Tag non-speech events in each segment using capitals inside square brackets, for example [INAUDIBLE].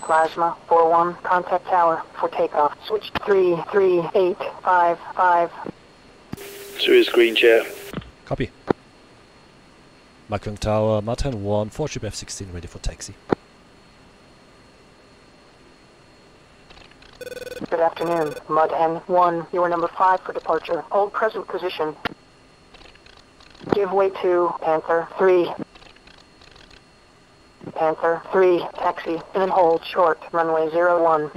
Plasma 4-1, contact tower for takeoff. Switch 33855. Sirius Green Chair. Copy. Macron Tower, Martin 1, 4 ship F-16 ready for taxi. Good afternoon, Mud Hen 1. You are number 5 for departure. Hold present position. Give way to Panther 3. Panther 3, taxi, and hold short, runway 01.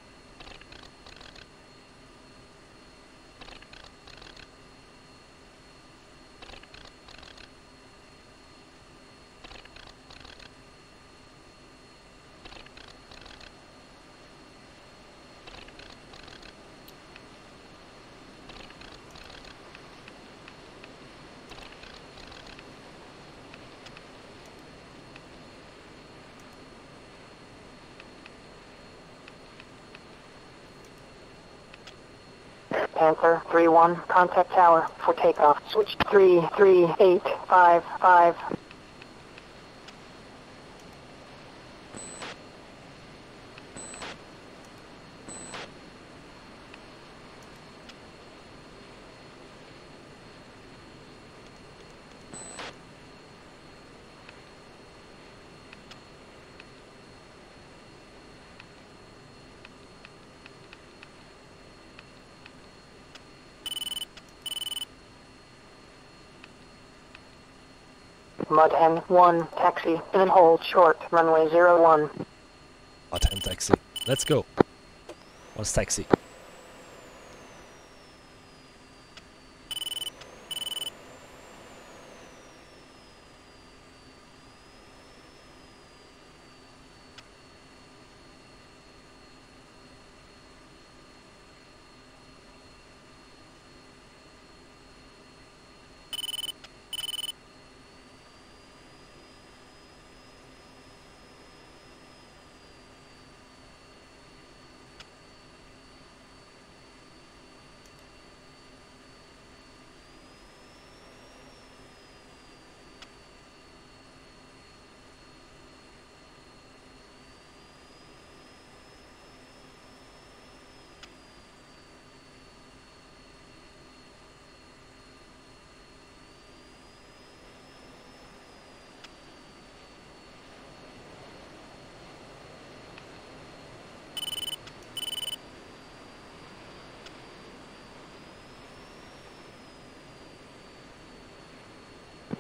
3-1, contact tower for takeoff. Switch 33855. Mud Hen 1, taxi, and hold short, runway 01. Martin taxi. Let's go. What's taxi?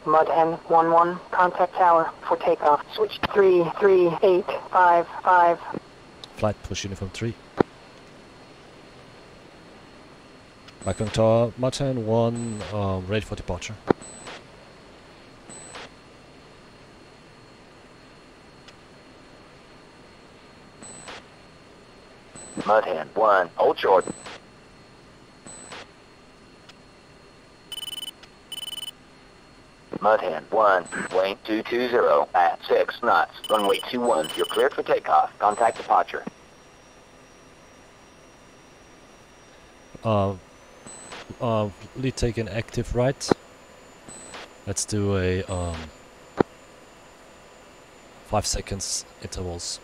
Mud Hen 1-1, contact tower for takeoff. Switch 33855. Flight push uniform 3. Macron Tower, Martin 1, um, ready for departure. Mud Hen 1, hold short. Mud Hen 1, weight 220 at 6 knots. Runway 21, you're cleared for takeoff. Contact departure. Uh, uh, lead an active right. Let's do a um, 5 seconds intervals.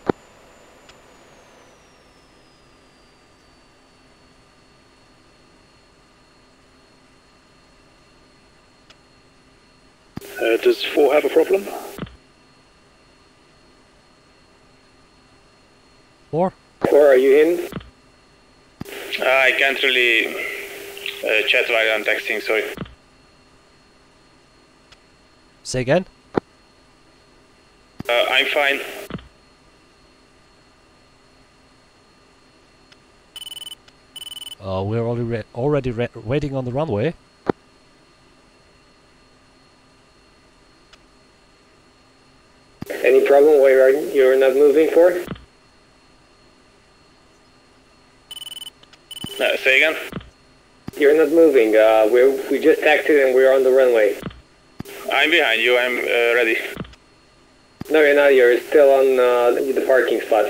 Uh, does 4 have a problem? 4? Four, are you in? I can't really uh, chat while I'm texting, sorry. Say again? Uh, I'm fine. Uh, we're already re already re waiting on the runway. Any problem where you're not moving for? Uh, say again? You're not moving. Uh, we we just taxied and we're on the runway. I'm behind you, I'm uh, ready. No, you're not. You're still on uh, the parking spot.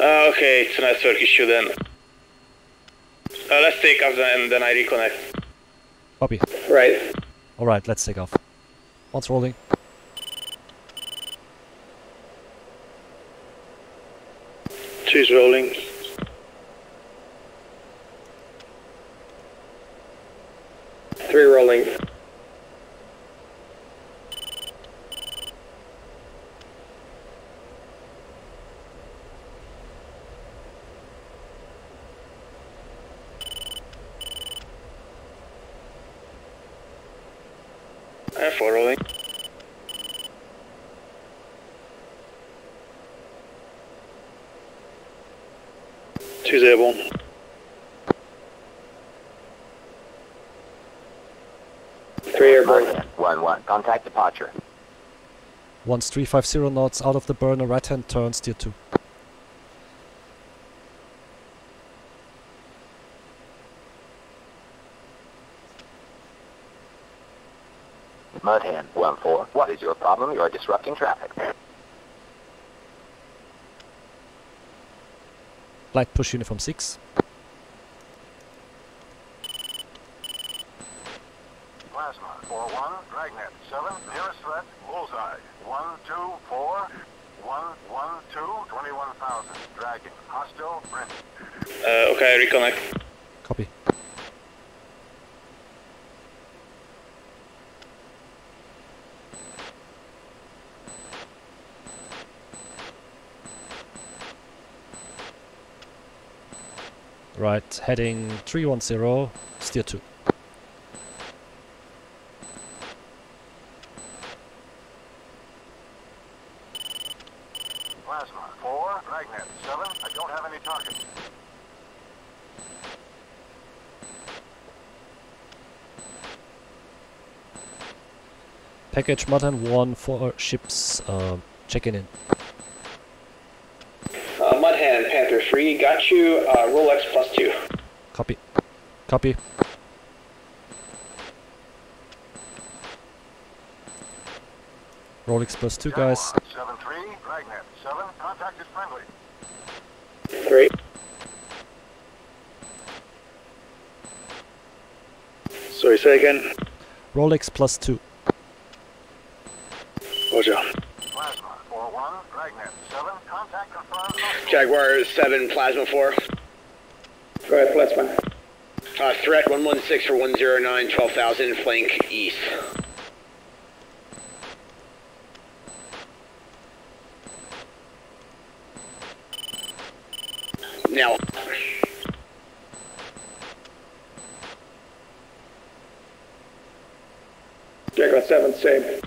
Uh, okay, it's a network issue then. Uh, let's take off then, and then I reconnect. Copy. Right. Alright, let's take off. Once rolling. Two's rolling. Three rolling. And four rolling. Two's airborne. Three airborne. Martin, 1-1. Contact departure. Once 350 knots out of the burner, right hand turn, steer 2. Mud Hen, 1-4. What is your problem? You are disrupting traffic. Light push uniform 6. Plasma, 4-1, Dragnet, 7, nearest threat, bullseye, 1, 2, 4, 1, 1, 2, 21,000, Dragon, hostile, Brent. Uh, okay, reconnect. Right, heading 310, steer 2. Plasma, 4, Dragnet, 7, I don't have any targets. Package Modern 1 for ships uh, checking in. Uh, Mud Hen, Panther 3, got you, uh, Rolex plus 2. Copy. Copy. Rolex plus 2 guys. 7, 3, Dragnet, 7, contact is friendly. Three. Sorry, say again. Rolex plus 2. Roger. Plasma, 4-1, Dragnet, 7, contact confirmed, hostile. Jaguar 7, Plasma 4. Go ahead, Plasma. Uh, threat 116 for 109, 12,000, flank east. Now, Jaguar 7, same.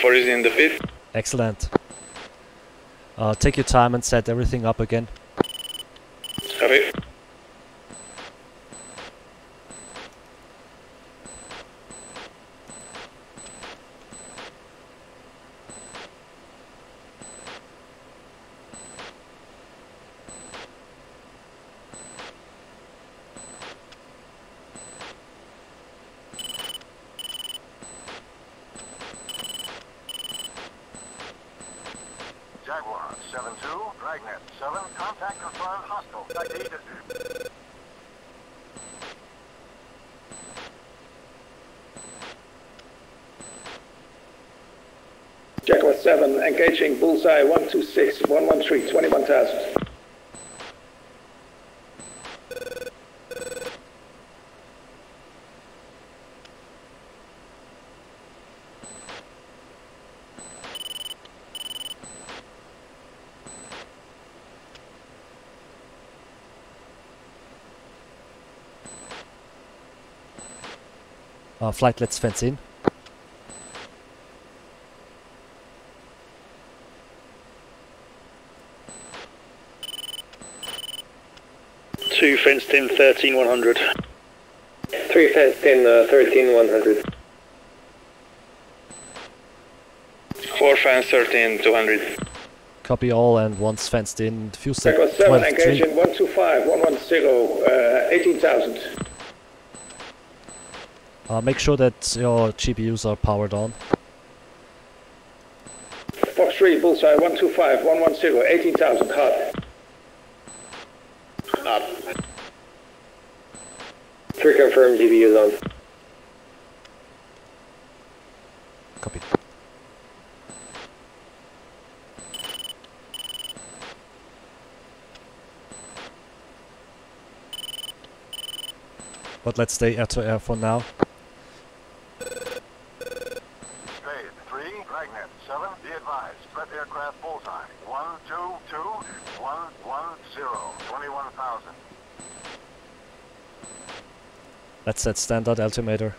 Four is in the pit. Excellent. Uh, take your time and set everything up again. Copy. Jaguar, 7-2, Dragnet, 7, contact confirmed, hostile. ID to... Jaguar 7, engaging bullseye 126, 113, 21,000. Uh, flight, let's fence in. Two fenced in, 13100. Three fenced in, uh, 13, 100. Four fenced 13, 200. Copy all and once fenced in, few seconds. 7, 12, engaging 3. 125, 110, uh, 18,000. Uh, make sure that your GBUs are powered on. Fox 3, bullseye, 125, 110, 18,000, hot. Up. 3 confirmed, DVU zone. Copy. But let's stay air to air for now. Spade 3, Dragnet 7, be advised. Threat aircraft bullseye. 122 110, 21,000. Let's standard altimeter.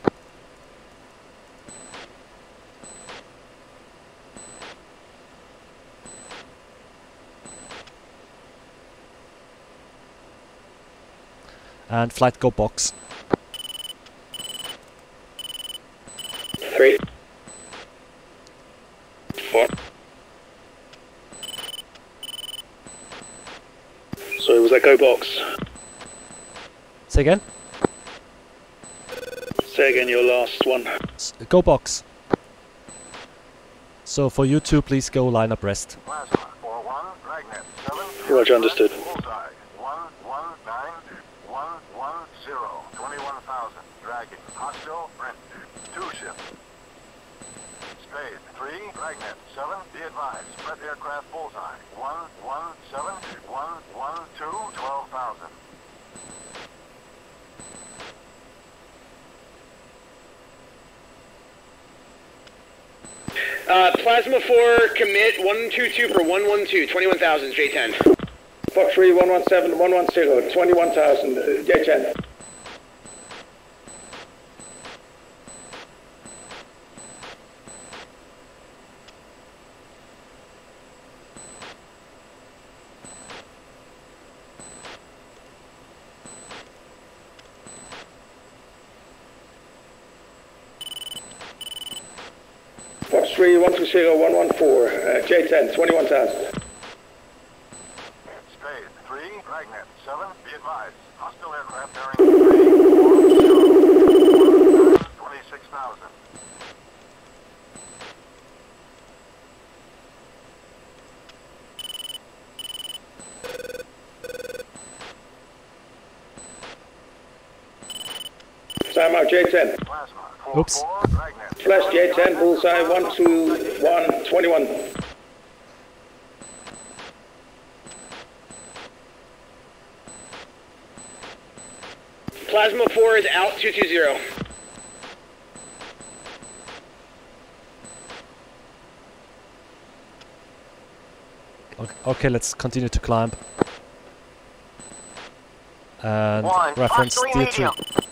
And flight go box. 3. Four. So it was that go box? Say again? Say again your last one. Go box. So for you two, please go line up rest. Roger, understood. Spade 3, Dragnet 7, be advised, spread the aircraft 4. Plasma 4, commit 122 for 112, 21,000, J10. Fox 3, 117, 110, 21,000, uh, J10. Fox 3, 120, 114, uh, J10, 21,000. Spade 3, Dragnet 7, be advised. Hostile aircraft bearing 3, 26,000. Time out, J10. Oops. 4, Dragnet. Flash J10, bullseye, 121, 21. Plasma 4 is out 220. Ok- Okay, let's continue to climb. And One, reference Fox three tier 3.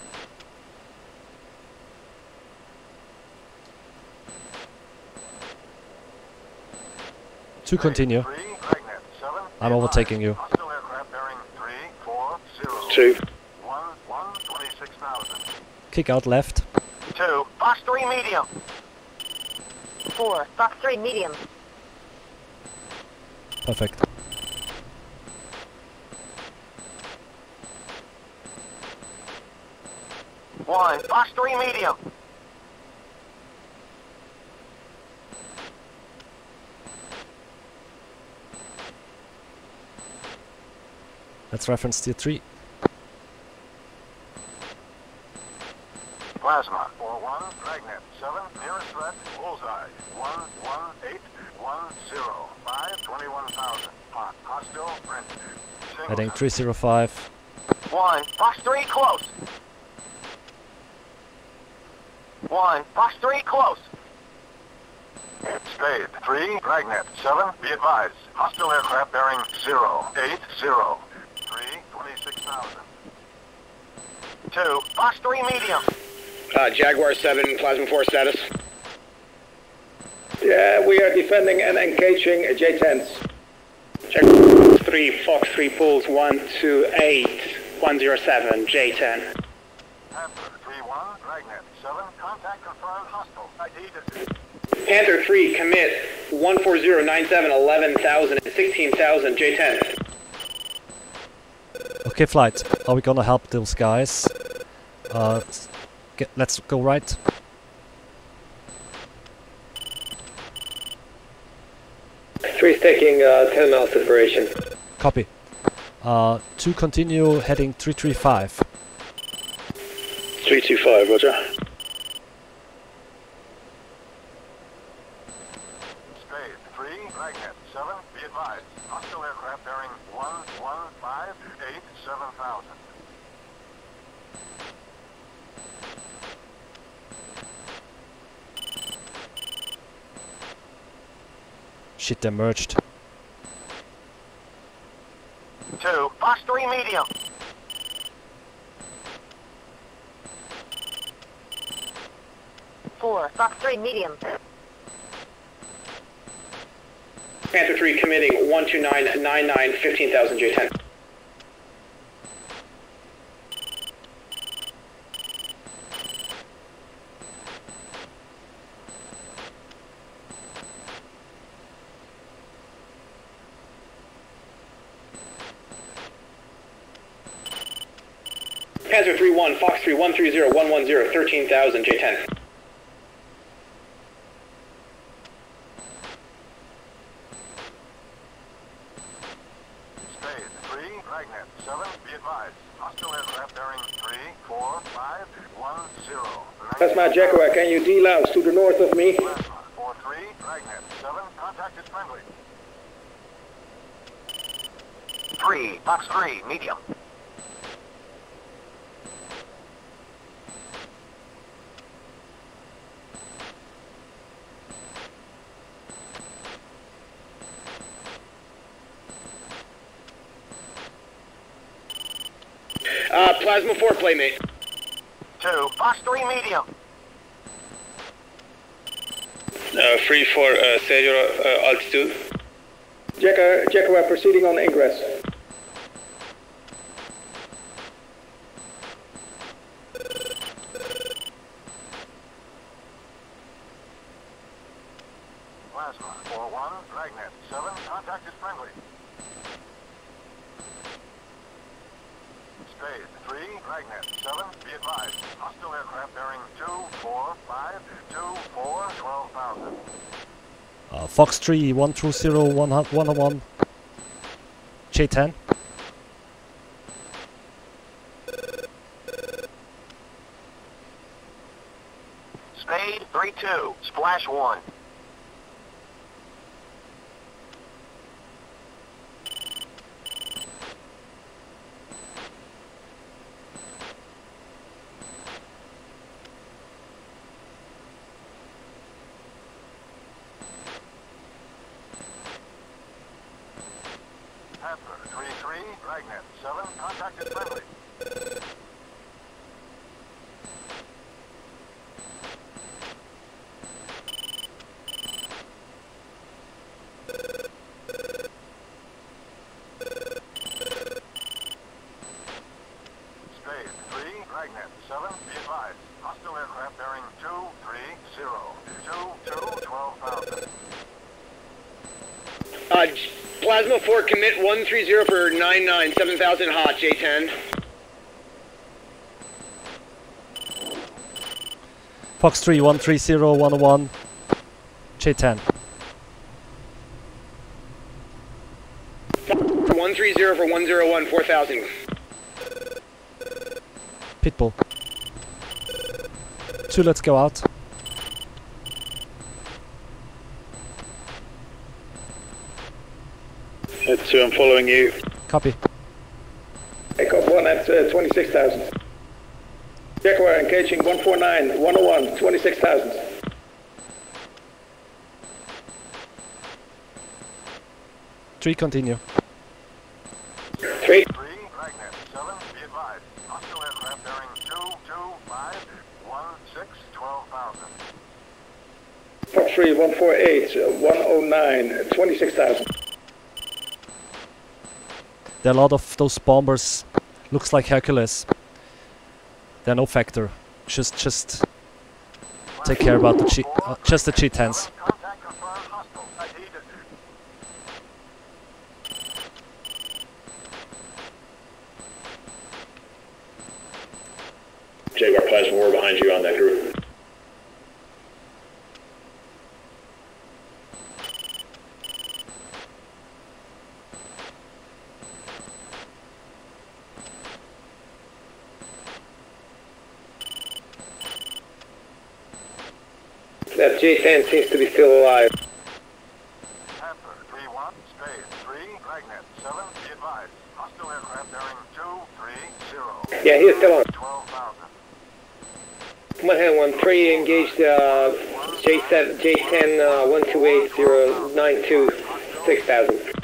To continue. 3, Dragnet 7, be I'm overtaking you. advised. Hostile aircraft bearing 3, 4, 0. Two. 1, 1, 26,000. Kick out left. 2, Fox 3 medium. 4, Fox 3 medium. Perfect. One, Fox 3 medium. Let's reference tier 3. Plasma 4-1, Dragnet 7, nearest threat, bullseye. 11810, 5, 21,000. Hot, hostile. Single Heading shot. 305. One, Fox 3 close. One, Fox 3 close. Spade 3, Dragnet 7, be advised. Hostile aircraft bearing 0, 8, 0. 3, 26,000. Two, Fox 3 medium. Uh, Jaguar 7, Plasma 4 status. Yeah, we are defending and engaging J10s. Check 3, Fox 3 Pulse 128, 107, J10. Panther 3-1, Dragnet 7, contact confirmed hostile. ID Panther 3, commit 14097, 11,000, and 16,000, J10. Okay, flight. Are we gonna help those guys? Uh, get, let's go right. 3 is taking uh, 10 miles separation. Copy. Uh, to continue heading 335. 325, roger. Spade 3, Dragnet 7, be advised. Hostile aircraft bearing 11587,000. Shit, they merged. 2, Fox 3 medium. Four, Fox 3 medium. Panther 3 committing 12999, 15,000 J10. Panther 3-1, Fox 3, 130, 110, 13,000 J10. Spade 3, Dragnet 7, be advised. Hostile aircraft bearing 3, 4, 5, 10. Plasma Jaguar, can you delouse to the north of me? 4-3, Dragnet 7, contact is friendly. 3, Fox 3, medium. Uh, Plasma 4 playmate. 2, Fox 3 medium. Uh, free for uh, Sergio uh, altitude. Jaguar, Jaguar proceeding on ingress. Plasma 4-1, Dragnet 7, contact is friendly. Spade 3, Dragnet 7, be advised. Hostile aircraft bearing 2, 4, 5, 2, 4, 12,000. Uh, Fox 3, 120, 101. J10. Spade 3-2, splash 1. 330 for 99, hot, J10. Fox 3, J10. 130 for 101, Pitbull. Two, let's go out. That's two, I'm following you. Copy. Echo 1 at uh, 26,000. Jaguar engaging 149, 101, 26,000. Three, continue. 3, 3, Dragnet 7, be advised. Hostile aircraft bearing 225, 16, 12,000. Fox 3, 148, uh, 109, 26,000. A lot of those bombers. Looks like Hercules. They're no factor. Just, just take care about the G, uh, just the J10s. JN seems to be still alive. Panther 3-1, 3, Dragnet 7. Hostile aircraft bearing 230. Yeah, he's still on. 12,000. 1 3 engaged uh, J7, J10 uh, 6,000.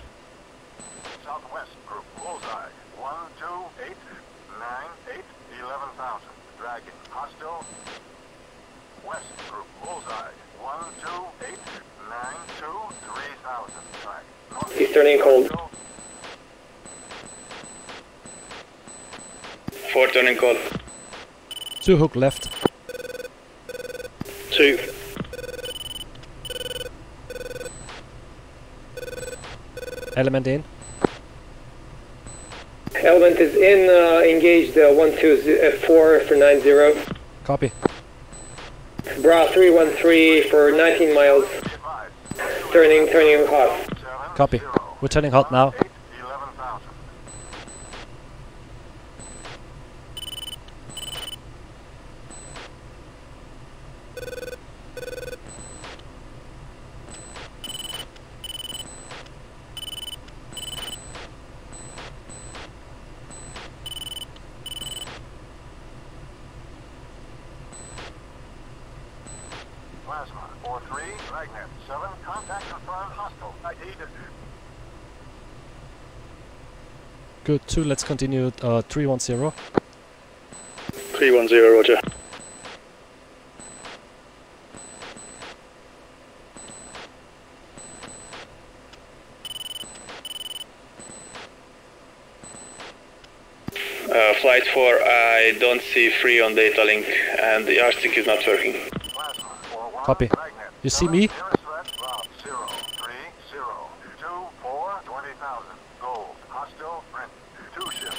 Two hook left. Two. Element in. Element is in uh, engaged uh, one two z- uh, four for nine zero. Copy. Bra three one three for nineteen miles. Turning turning hot. Copy. We're turning hot now. 8, 11,000. Plasma 4-3, Dragnet 7, contact confirmed, hostile. ID Good. Two. Let's continue. Uh, three one zero. 310, roger. Uh, flight 4, I don't see free on data link and the yardstick is not working. Plasma 4-1, Copy. You see me? nearest threat, 0, 3, 0, 2, 4, 20,000. Gold, hostile, print, 2 ship.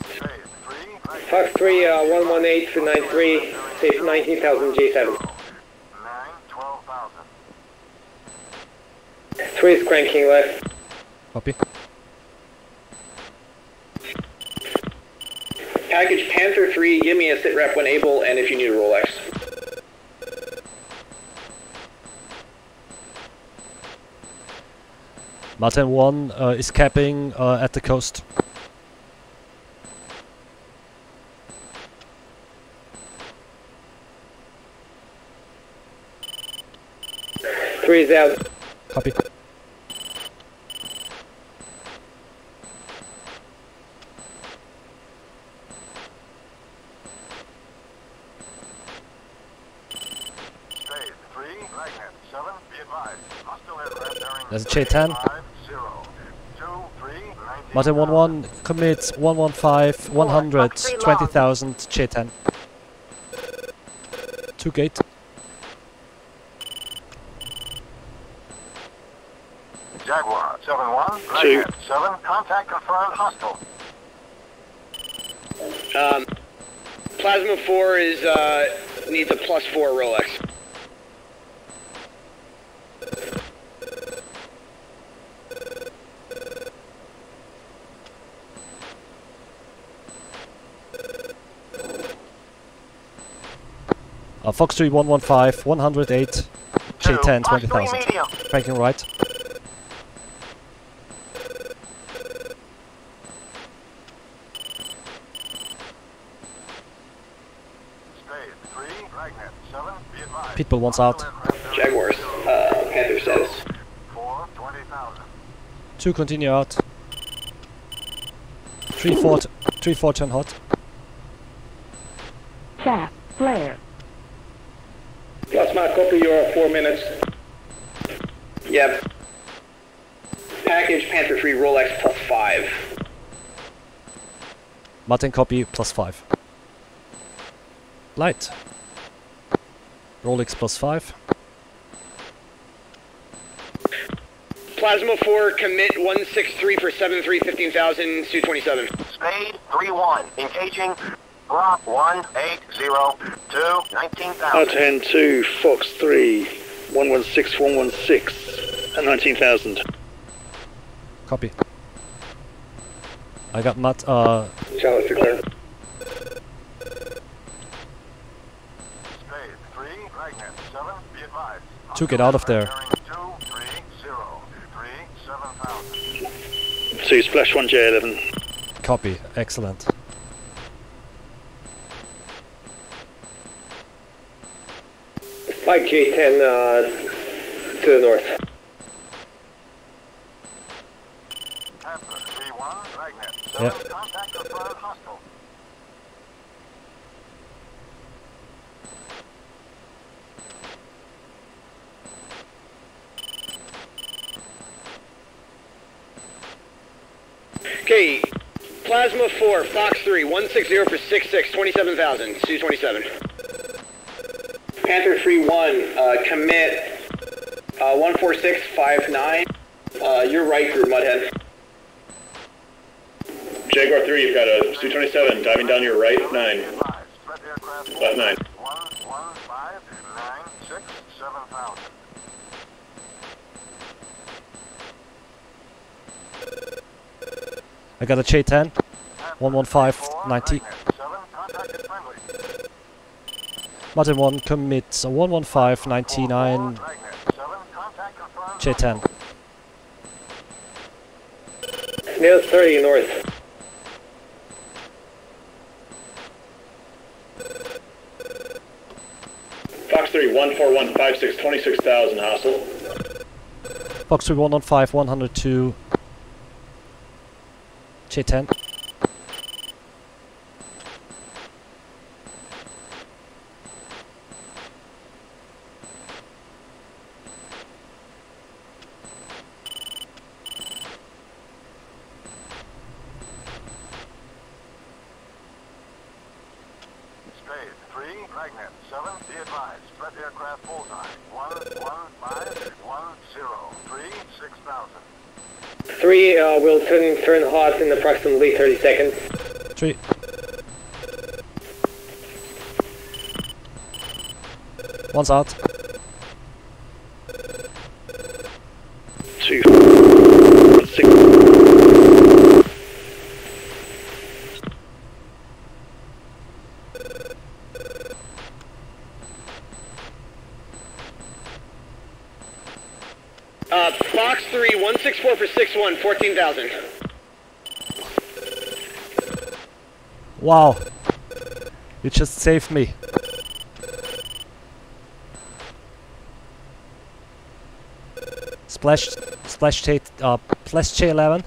Phase 3, Dragnet Fox three uh, one one eight for nine three. Safe nineteen thousand J seven. 9, 12,000. Three is cranking left. Copy. Package Panther 3, give me a sit rep when able, and if you need a Rolex. Martin 1 uh, is capping uh, at the coast. Three is out. Copy. That's a J10. Martin one one commits one one five one hundred twenty thousand J10. Two gate. Jaguar 7-1, Dragnet 7, contact confirmed, hostile. Um, Plasma 4 is, uh, needs a plus 4 Rolex. Uh, Fox 3 115 108 J10 20,000. medium. Cranking right. Spade 3, Dragnet 7. Pitbull wants out. Jaguars, uh, Panther status. 4, 20,000. Two continue out. Three four three four turn hot. Chaff, flare. Plasma, copy your four minutes. Yep. Package Panther 3 Rolex plus 5. Martin copy plus five. Light. Rolex plus five. Plasma 4, commit 163 for 73, 15,000, Su-27. Spade 3-1, engaging Rock 180, 2, 19,000. Martin 2, Fox 3, 116, 116, and 19,000. Copy. I got Matt. Uh, Chalice declare. Spade 3, Dragnet 7, be advised. To get out of there. Bearing 230, 37,000. So you splash 1J11. Copy. Excellent. Spike J10 uh, to the north. Panther 3-1, Dragnet 7, Yep. contact confirmed hostile. Okay, Plasma 4, Fox 3, 160 for 66, 27,000, Su-27. Panther 3-1, uh, commit uh, 14659. Uh, you're right through Mud Hen. Jaguar 3, you've got a Su-27 diving down your right, 9. Be advised. Threat aircraft Left 9. 1, 1, 5, 9, 6, 7,000. I got a J10. Panther 115, 4, 90. Dragnet 7, contacted friendly. Martin 1 commit. So 115, 99, Dragnet 7, contact confirmed. J10. Snails 30 north. Fox 3, 14156, 26,000 hostile. Fox 3 115, 102. J10. Spade 3, Dragnet 7, be advised. Threat aircraft bullseye. 1, 1, 5, 1, 0, 3, 6,000. 3 uh, will turn, turn hot in approximately 30 seconds. 3. One's out. 2, 6. Uh, Fox 3, 164 for 61, 14,000. Wow. You just saved me. Splash, splash J, uh, splash J11.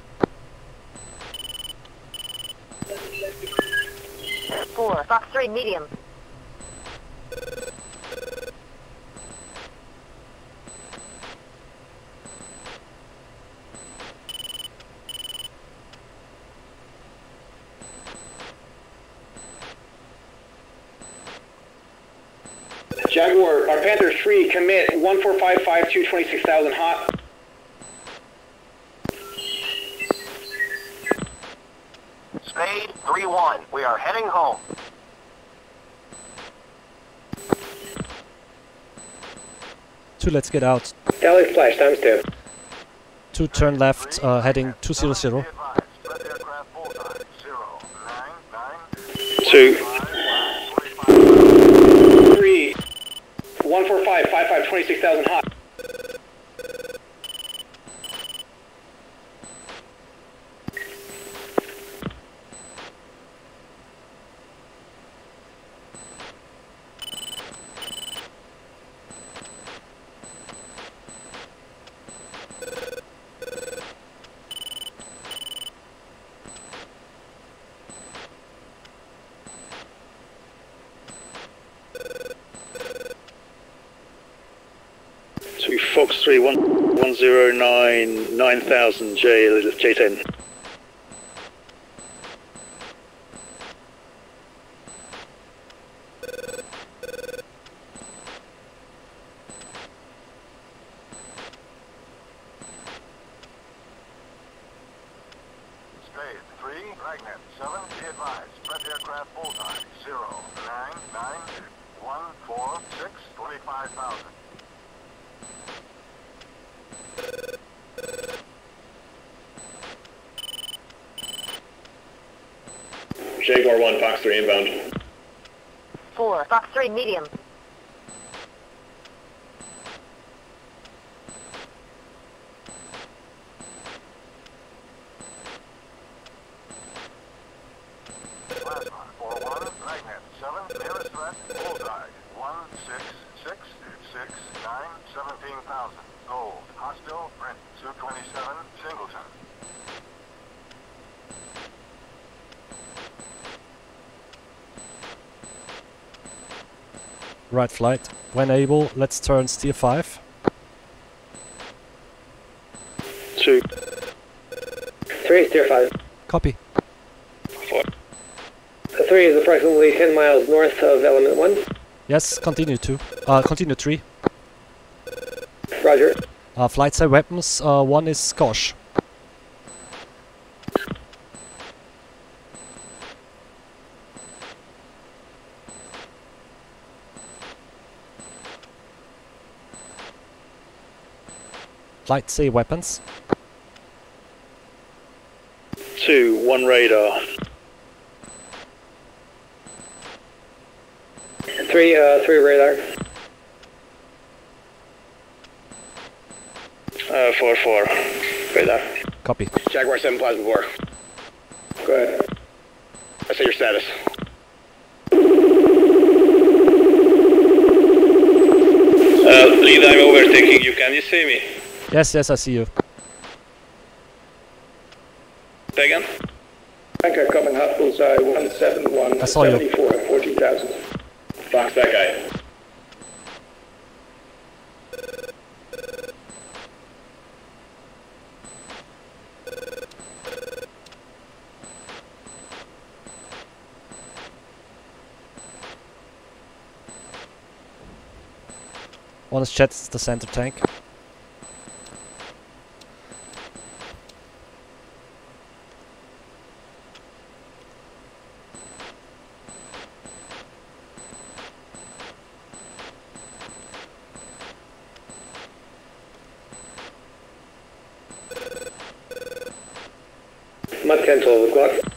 4, Fox 3, medium. 14552, 26,000 hot. Spade 3-1, we are heading home. Two, let's get out. Dalek splash times 2. Two, turn left, uh, heading 200. Be advised. Threat aircraft bullseye. 0, 9, 9, 2. 5, 25. 3, 14555, 26,000 hot. So Fox 3, 1, 109, 9000 J, J10. Spade 3, Dragnet 7, be advised. Threat aircraft bullseye. 0, 9, 9, 1, 4, 6, 25,000. Jaguar 1, Fox 3 inbound. 4, Fox 3, medium. six nine seventeen thousand. Gold. Hostile. Brent. Two twenty-seven. Singleton. Flight. When able, let's turn steer 5. Two. Three, steer five. Copy. Four. The three is approximately 10 miles north of element one. Yes, continue 2. Uh, continue 3. Roger. Uh, flight side weapons, uh, 1 is Skosh. Flight C weapons. Two. One radar. Three, uh, three radar. Uh, four four. Radar. Copy. Jaguar 7 Plasma 4. Go ahead. I say your status. Uh, lead, I'm overtaking you. Can you see me? Yes, yes, I see you. Say again? Anchor coming hot bullseye 171, I saw you. 14,000. Fox that guy. One is Chet's the center tank. Mud 10, 12 o'clock.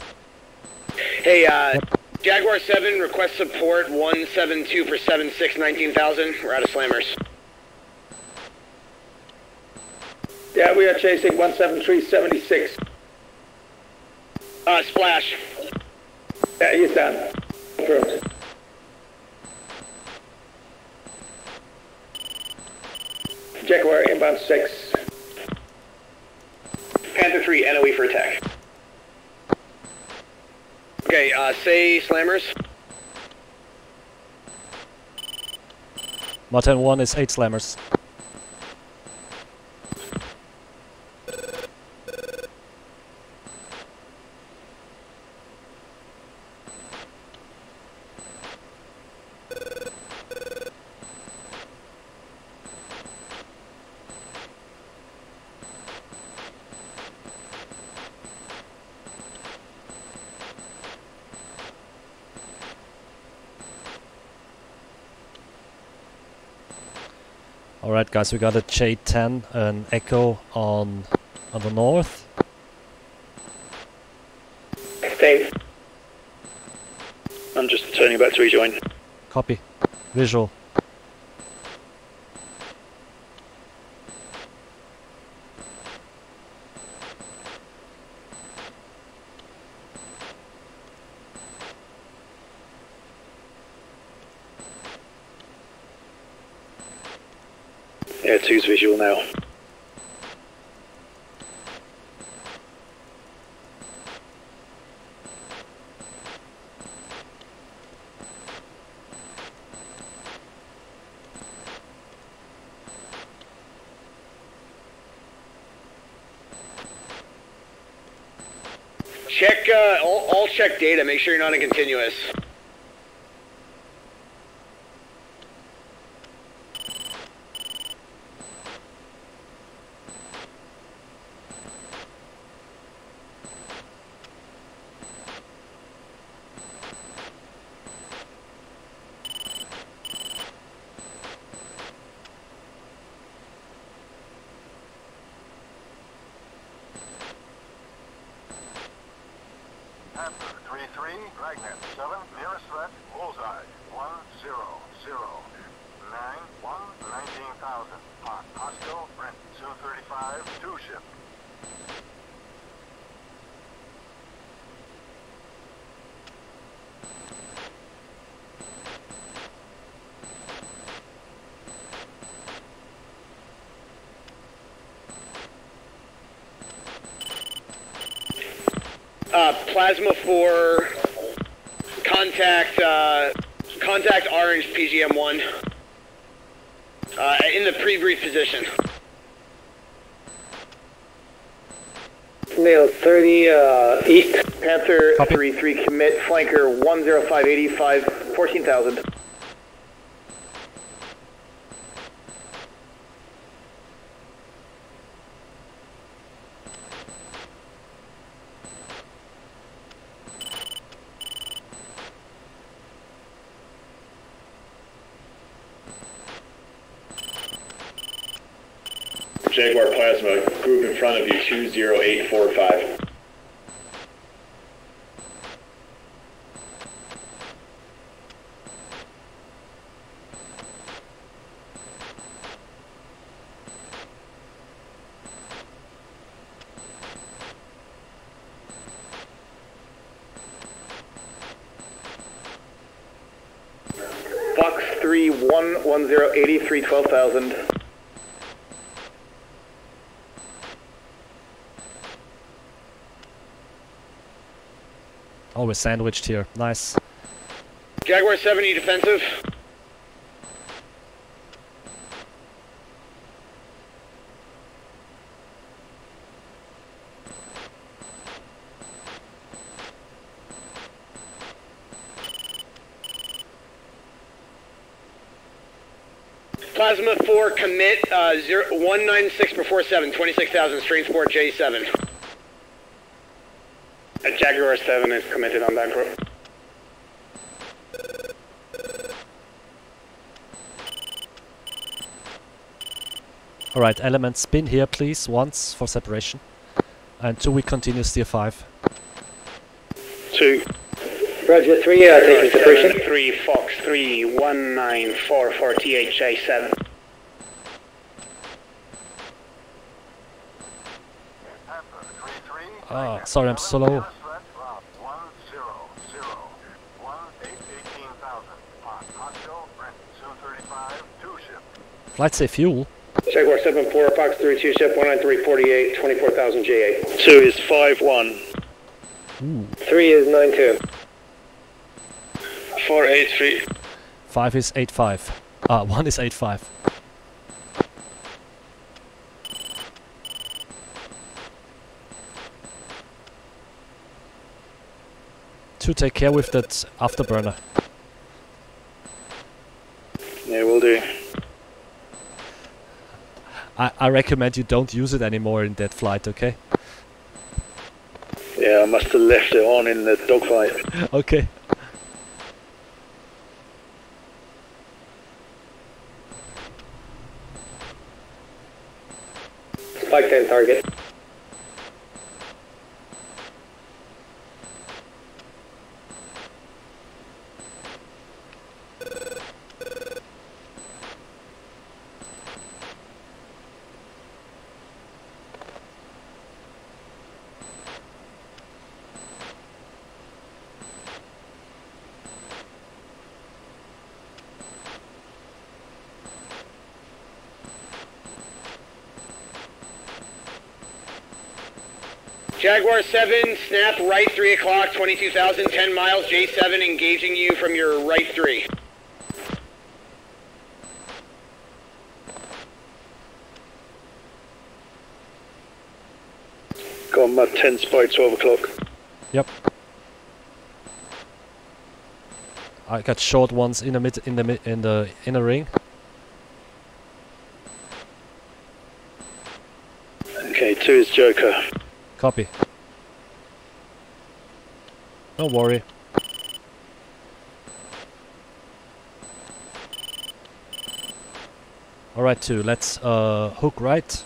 Hey, uh, Jaguar 7, request support 172 for 76, 19,000. We're out of slammers. Yeah, we are chasing 17376. Uh, splash. Yeah, he's down. Confirmed. Jaguar inbound 6. Panther 3, NOE for attack. Okay, uh, say slammers. Martin 1 is 8 slammers. Alright guys, we got a J10 and Echo on on the north. Dave. I'm just turning back to rejoin. Copy. Visual. Check data. Make sure you're not in continuous. Five, two ship. Uh, plasma 4, contact, uh, contact orange PGM-1, uh, in the pre-brief position. Nail 30 uh, east. Panther Copy. 3-3 commit, flanker 10585, 14,000. Jaguar Plasma, group in front of you, 20845. Fox 3 11083, 12,000. Oh, we're sandwiched here. Nice. Jaguar 70 defensive. commit uh, zero, 196 before 7, 26,000, Strain Sport J7. A Jaguar 7 is committed on that group. Alright, element spin here please, once for separation. And two, we continue steer 5. 2. Roger, 3, uh, 3, Fox, 3, 1, seven. 35. Two ship. Flight safe fuel. Jaguar 7 4, Fox 3 2 ship 19348, 24,000 J8. 2 is 5 1. 3 is 92. 483. 5 is 8-5. Ah, 1 is 8-5. To take care with that afterburner. Yeah, will do. I, I recommend you don't use it anymore in that flight, okay? Yeah, I must have left it on in the dogfight. [LAUGHS] Okay. Spike 10 target. Jaguar 7, snap right 3 o'clock, 22,000, 10 miles, J7 engaging you from your right 3. Got my 10 spy 12 o'clock. Yep. I got short ones in the mid in the mid in the inner ring. Okay, 2 is Joker. Copy. Don't worry. Alright, two. Let's uh, hook right.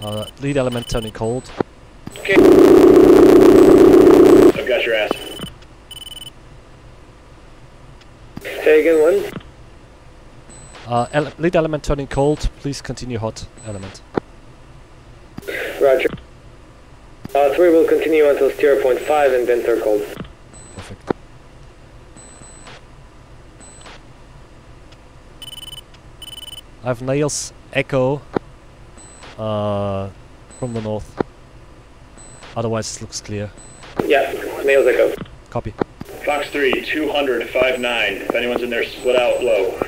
Uh, lead element turning cold. Okay. I've got your ass. Say again, one. Uh, ele lead element turning cold. Please continue hot element. Roger. Uh, 3 will continue until steer point 5 and then turn cold. Perfect. I have nails echo. Uh, from the north. Otherwise, it looks clear. Yeah, Nails Echo. Copy. Fox 3, 200, 5-9. If anyone's in there, split out low.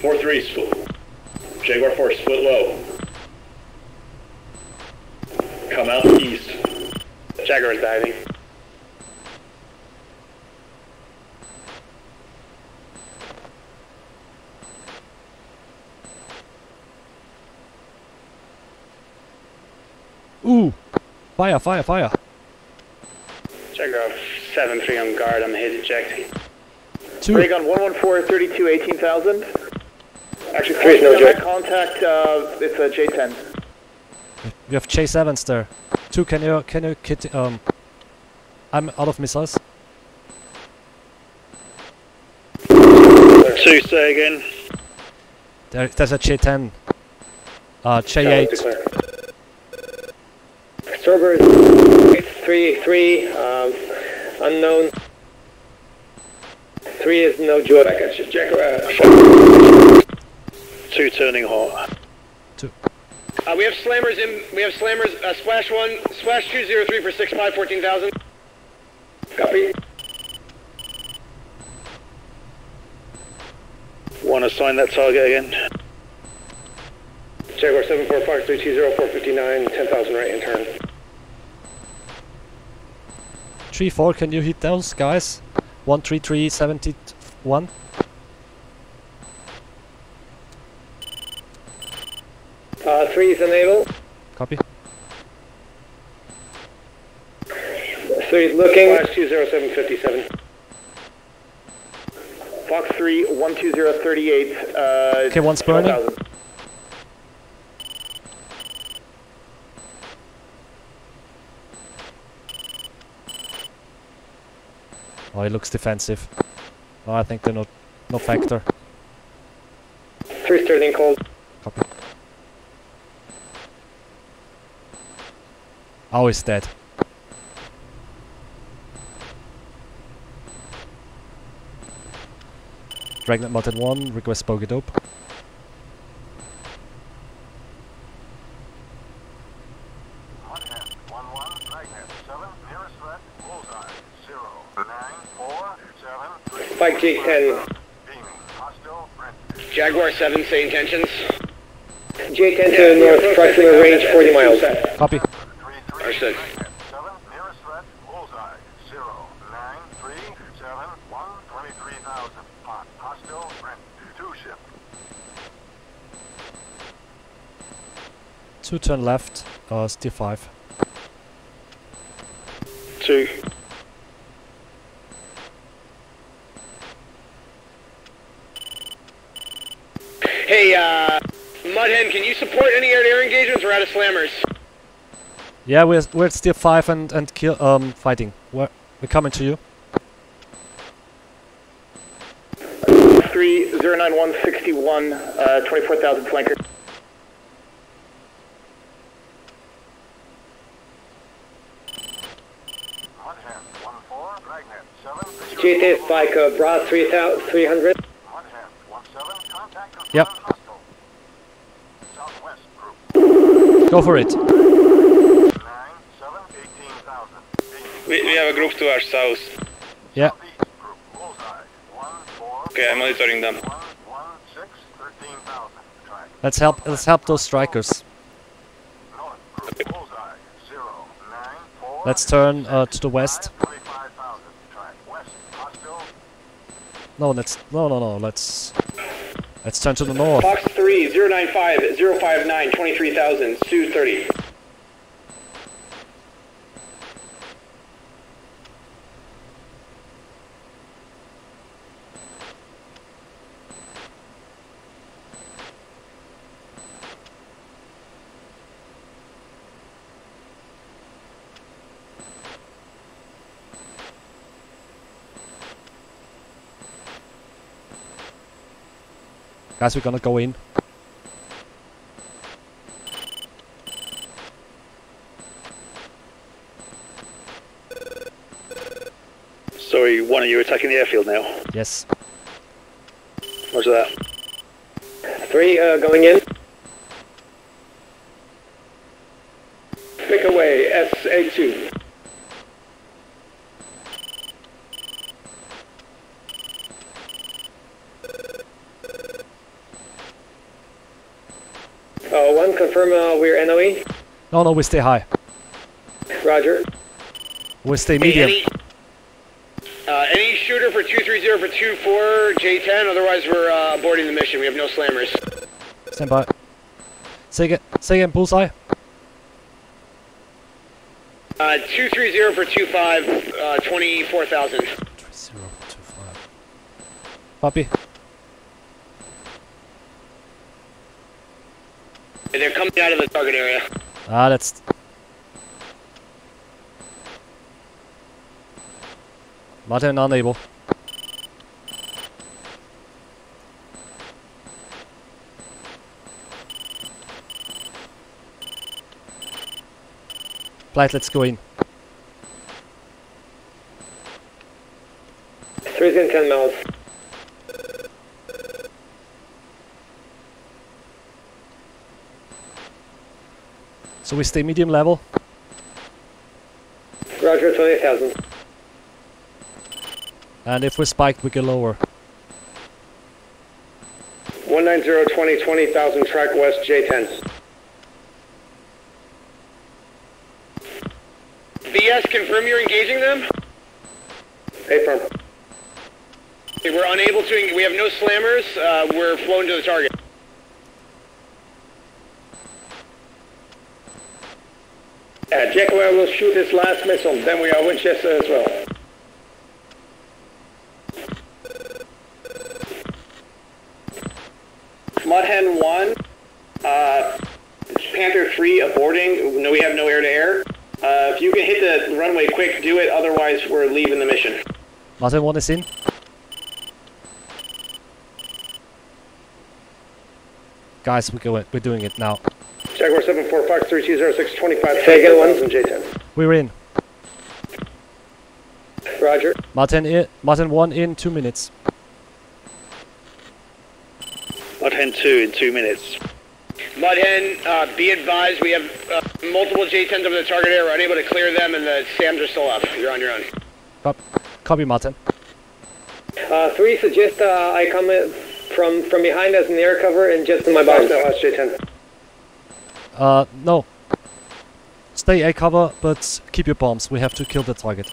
Four three, split. Jaguar four, split low. Come out east. Jaguar is diving. Ooh! Fire, fire, fire! Jaguar 7-3 on guard, I'm hit ejecting. Two! Ray gun 114 32 18,000. Actually, Three is no Fox, joke. Contact, uh, it's a J10. You have Chase Evans there. Two, can you, can you, kit, um... I'm out of missiles. Two, say again. There, there's a J10. Uh, J8. Server 3 3, um, unknown. 3 is no joke. Jaguar. Two turning hot. Uh, we have slammers in, we have slammers, uh, splash 1, splash 203 for 6'5", 14,000. Copy. Want to sign that target again? Jaguar 74 Fox 320 459, 10,000 right in turn. 3-4, can you hit those guys? 133, 71. Uh, 3 is enable. Copy. 3 is looking. Flash 20757. Fox 3 12038. Uh, Okay, one's burning. 12,000. Oh, he looks defensive. Oh, I think they're not... No factor. 3 turning cold. Copy. Oh, he's dead. Dragnet modded 1, request bogey dope. Montana, 1-1, Dragnet, 7, nearest threat, bullseye, 0, 9, 4, 7, 3, Spike J10. beaming, hostile, Jaguar 7, say intentions. J10 to north, approximate range 40 miles. Copy. 3, 3, Understood. 7, nearest threat, bullseye, 0, 9, 3, 7, 1, 23,000, hot, hostile, Brent, 2 ship, Two turn left, uh, still 5. Two. Hey, uh, Mudhen, can you support any air-to-air engagements? We're out of slammers. Yeah, we're, we're still 5 and, and kill, um, fighting. We're, we're coming to you. 309161, uh, 24,000 flanker. Montana, 1-4, Dragnet, 7, J10 Spike, uh, Bra 300. Montana, 1-7, contact Yep. hostile, southwest group, Go for it. 9, 7, 18,000, beaming, We, we have a group to our south. Yeah. Southeast group, bullseye, 1, 4, Okay, I'm monitoring them. 1, 1, 6, 13,000. Track. Let's help, let's help those strikers. North group, bullseye, 0, 9, 4, Let's turn uh, to the west. 25,000. Track west, hostile, No, let's, no, no, no, let's, let's turn to the north. Fox 3, 095, 059, 23,000, Su-30. Guys, we're gonna go in. Sorry, one of you attacking the airfield now. Yes. Roger that. Three uh, going in. Pick away, SA2. Uh, one, confirm uh, we're NOE. No, no, we stay high. Roger. We stay Hey, medium. any, uh, any shooter for 230 for 24 J10, otherwise we're uh, aborting the mission. We have no slammers. Stand by. Say again. Say again. Bullseye. Uh, 230 for 25, uh, 24,000. Zero, two, five. Copy. They're coming out of the target area. Ah, that's. Martin unable. Flight, let's go in. Three's in 10 miles. So we stay medium level. Roger, 28,000. And if we're spiked, we go lower. 190, 20, 20,000, track west, J10. BS, confirm you're engaging them? A firm. We're unable to, we have no slammers. Uh, we're flown to the target. Uh, Jaguar will shoot his last missile, then we are Winchester as well. Mudhen 1, uh, Panther 3 aborting. No, we have no air to air. Uh, if you can hit the runway quick, do it. Otherwise, we're leaving the mission. Martin 1 is in. Guys, we. We're doing it now. Jaguar 74 Fox 3206 25 Second J10. We're in. Roger. Martin in. Martin 1 in 2 minutes. Mudhen 2 in 2 minutes. Mudhen, uh, be advised, we have uh, multiple J10s over the target area. We're unable to clear them, and the SAMs are still up. You're on your own. Cop- copy, Martin. Uh, three suggest uh, I come from from behind as an air cover and just in my box now, that's J10. Uh, no. Stay A cover, but keep your bombs. We have to kill the target.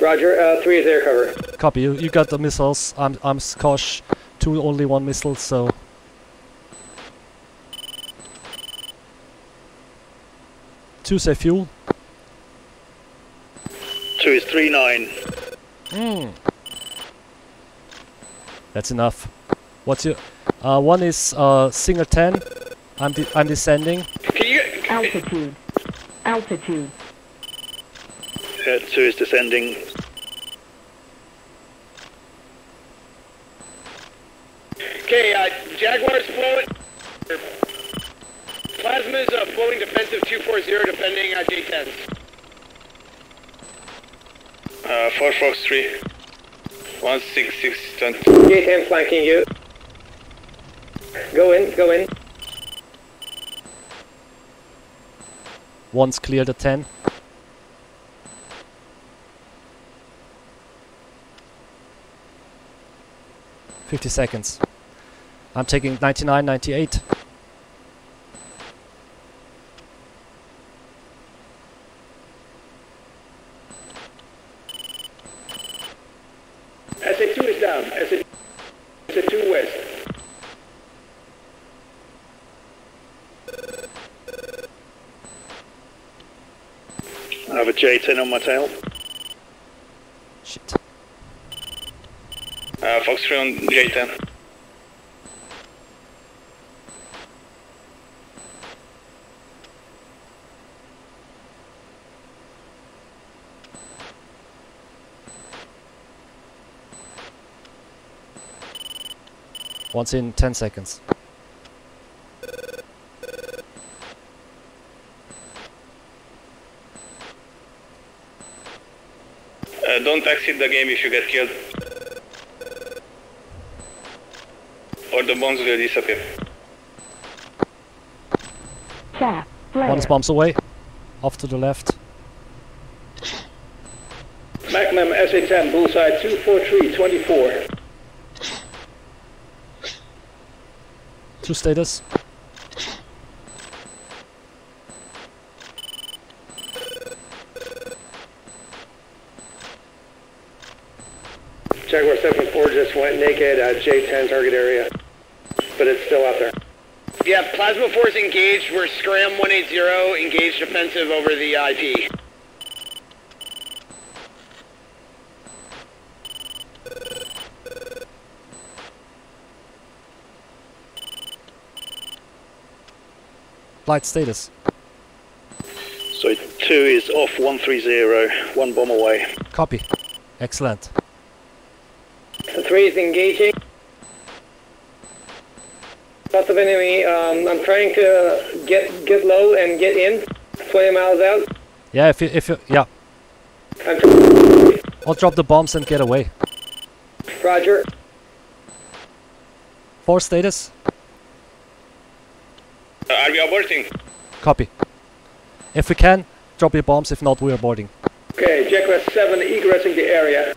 Roger, uh, three is air cover. Copy. You, you got the missiles. I'm I'm Skosh. Two only one missile. So two say fuel. 2 is 3 9. Mm. That's enough. What's your? Uh, one is uh single ten. I'm de- I'm descending. Can you, Altitude. Altitude. Uh, 2 is descending. okay, uh, Jaguar's flowing. Plasma's uh, flowing defensive 240, defending uh, J10s. Uh, 4 Fox 3. 166 20. J10 flanking you. Go in, go in. One's cleared at ten. Fifty seconds. I'm taking 99, 98. SA2 is down. SA, SA2 west. I have a J10 on my tail. Shit. Uh, Fox 3 on J10. Once in 10 seconds. Uh, don't exit the game if you get killed. or the bombs will disappear. Chaff. Flare. One bombs away. Off to the left. Magnum SA-10, bullseye 24324. Two status. Jaguar 74 just went naked at J10 target area, but it's still out there. Yeah, Plasma Force engaged. We're Scram 180, engaged offensive over the IP. Flight status. So two is off 130, one bomb away. Copy. Excellent. The three is engaging. Lots of enemy. Um, I'm trying to get get low and get in. 20 miles out. Yeah, if you, if you, yeah. I'm I'll drop the bombs and get away. Roger. Four status. Uh, are we aborting? Copy. If we can, drop your bombs. If not, we are boarding. Okay, Jaguar 7 egressing the area.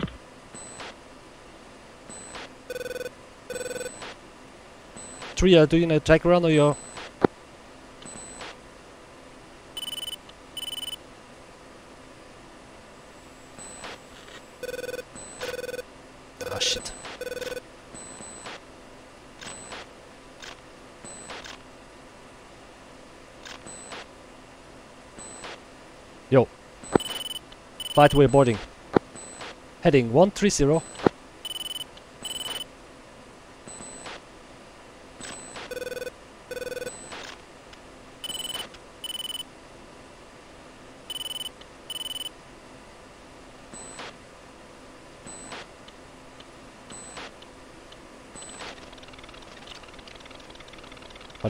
Three, are doing a track run or you're... Ah, shit. Yo. Flight boarding. Heading 130.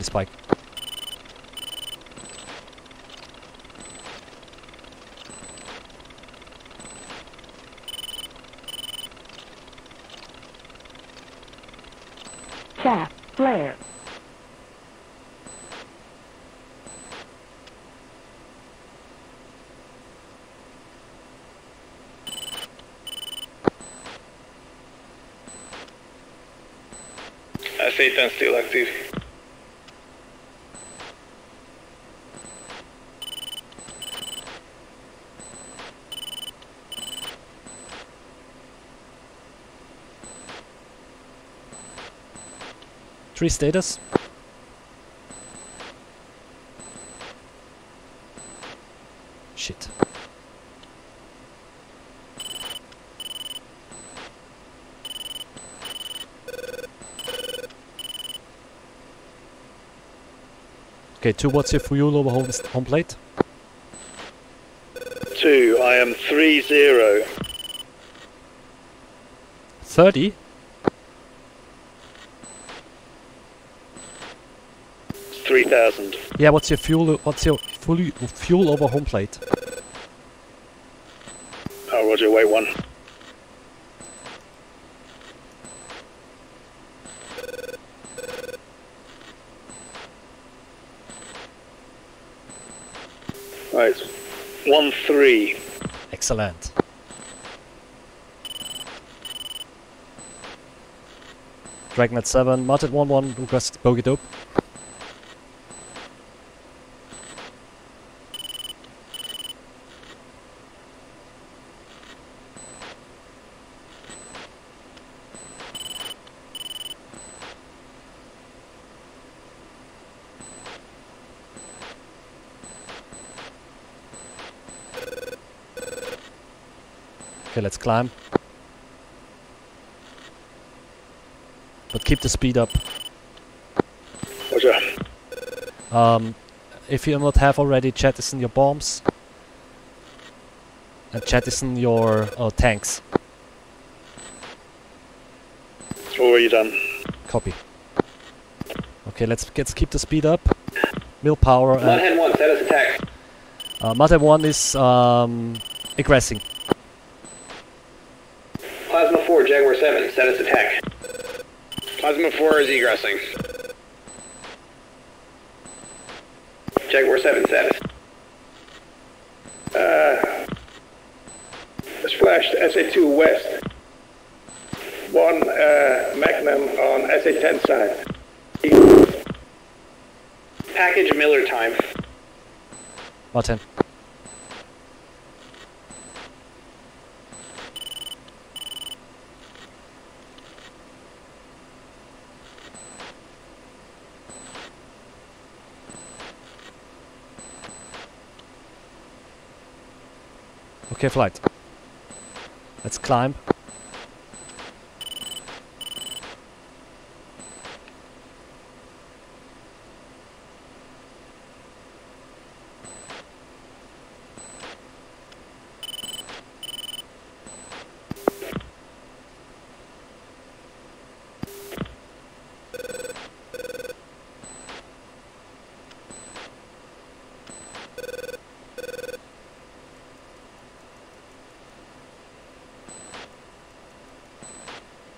Body spike. Chaff. Flare. Uh, SA-10 still active. Three status. Shit. Okay, two watts here for you, lower home, home plate. Two, I am three zero. Thirty? Yeah, what's your fuel? What's your fully fuel over home plate? Oh, Roger, wait one. Right, one three. Excellent. Dragnet 7, mounted 1-1, request bogey dope. Climb. But keep the speed up. Roger. Um, if you do not have already, jettison your bombs. And jettison your uh, tanks. Already done. Copy. Okay, let's let's keep the speed up. Mill power. And, Mudhen 1, status attack. uh, Mother 1 is um, aggressing. Plasma 4, Jaguar 7, status attack. Plasma 4 is egressing. Jaguar 7 status. Uh, it's flashed SA2 west. One uh, Magnum on SA10 side. Package Miller time. Martin. Okay, flight. Let's climb.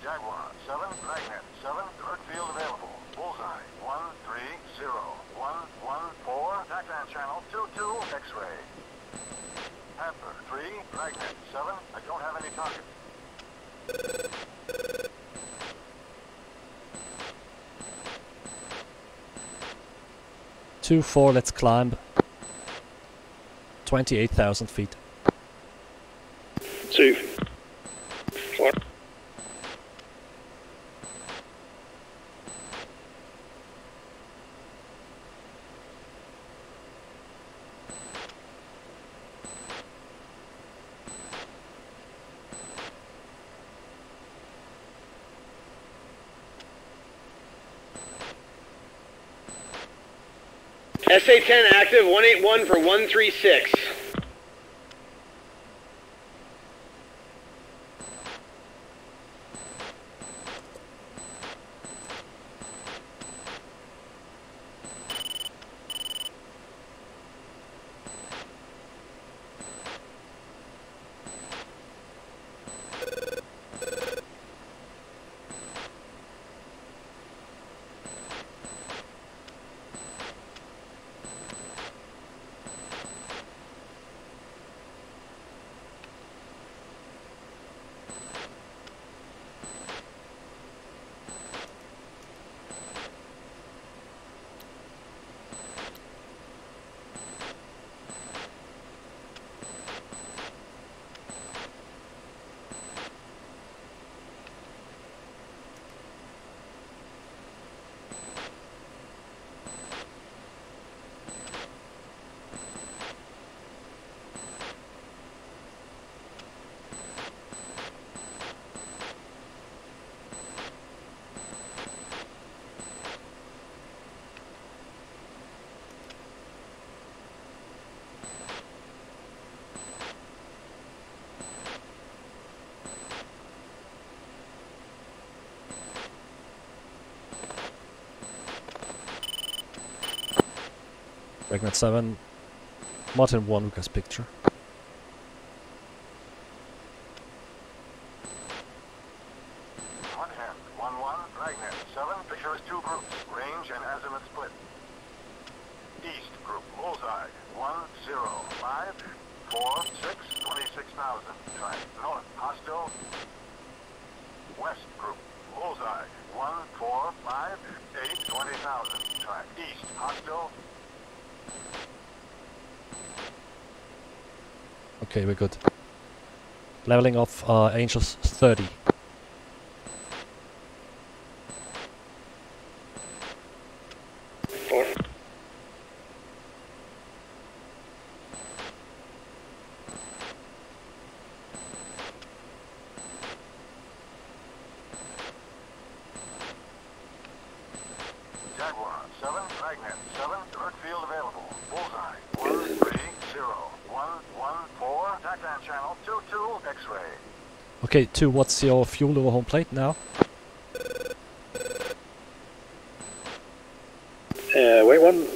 Jaguar, 7, Dragnet, 7, Earth field available. Bullseye, 130, 114, TACAN channel 22, X-ray. Panther, 3, Dragnet, 7, I don't have any target. Two, four, let's climb. 28,000 feet. Two. Four. SA-10 active, 181 for 136. Dragnet 7. Martin 1, Lucas picture. One hand, 1-1, Dragnet, 7, picture is two groups, range and azimuth split. East group, bullseye, 1, 0, 5, 4, 6, 26,000. Try north, hostile. West group, bullseye, 1, 4, 5, 8, 20,000. Try east, hostile. Okay, we're good. Leveling off uh, Angels 30. Four. Jaguar, 7, Dragnet, 7, Earth field available. Bullseye, 1, 3, 0, 1, 1, 4, TACAN channel 22, X-ray. Okay, 2, what's your fuel over home plate now? Uh, wait one.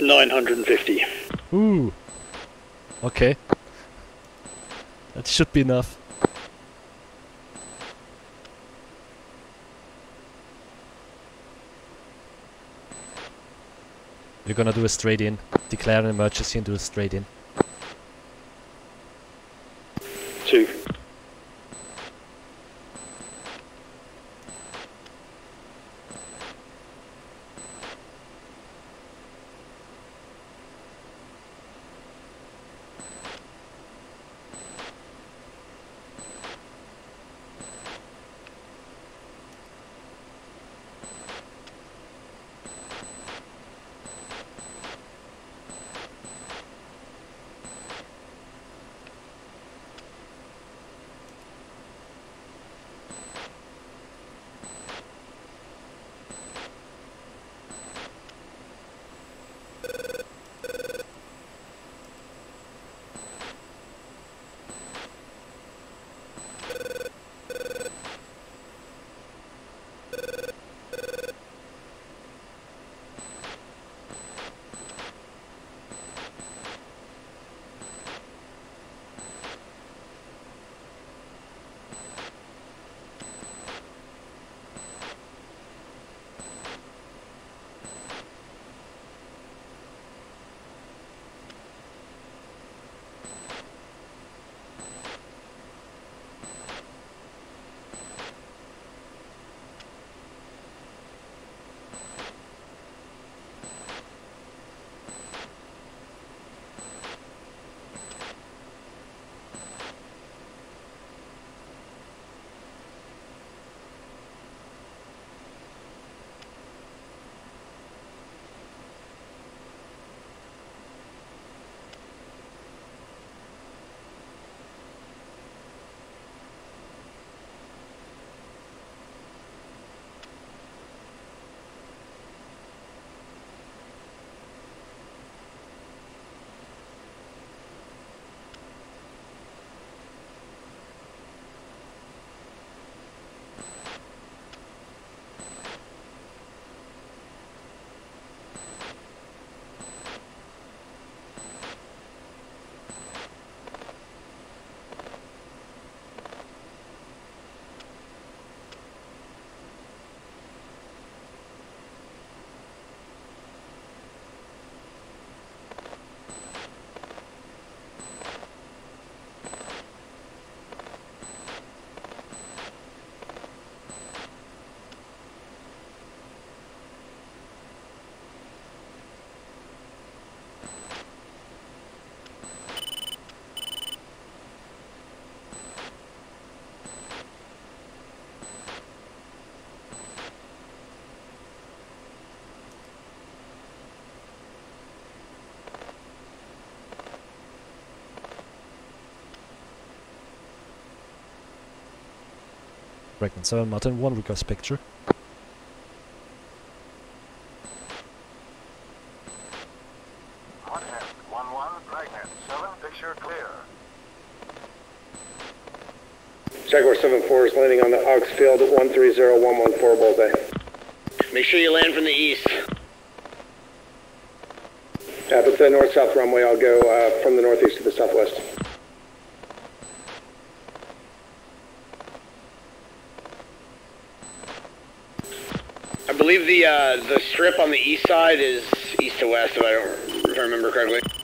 Nine hundred and fifty. Ooh. Okay. That should be enough. Gonna do a straight in. Declare an emergency and do a straight in. Dragnet 7 Mudhen 1 request picture. One hand, one one, Dragnet, seven, picture clear. Jaguar 74 is landing on the Aux Field at 130114 Bullseye. Make sure you land from the east. Yeah, but the north-south runway, I'll go uh, from the northeast to the southwest. Believe the uh, the strip on the east side is east to west, if I don't if I remember correctly.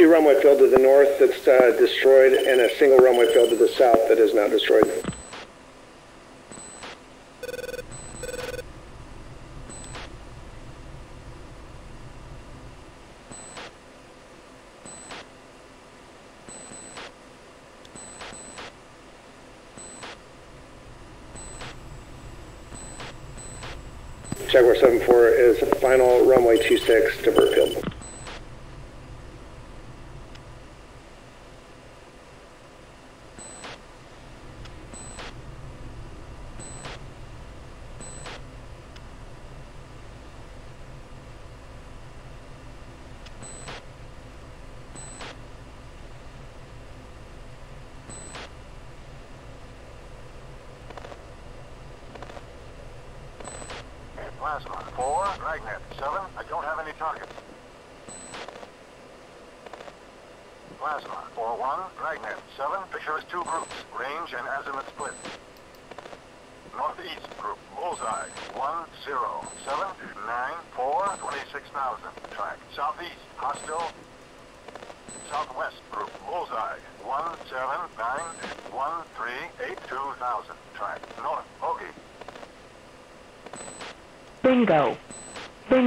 two runway field to the north that's uh, destroyed and a single runway field to the south that is not destroyed. Jaguar 74 is final runway 26 to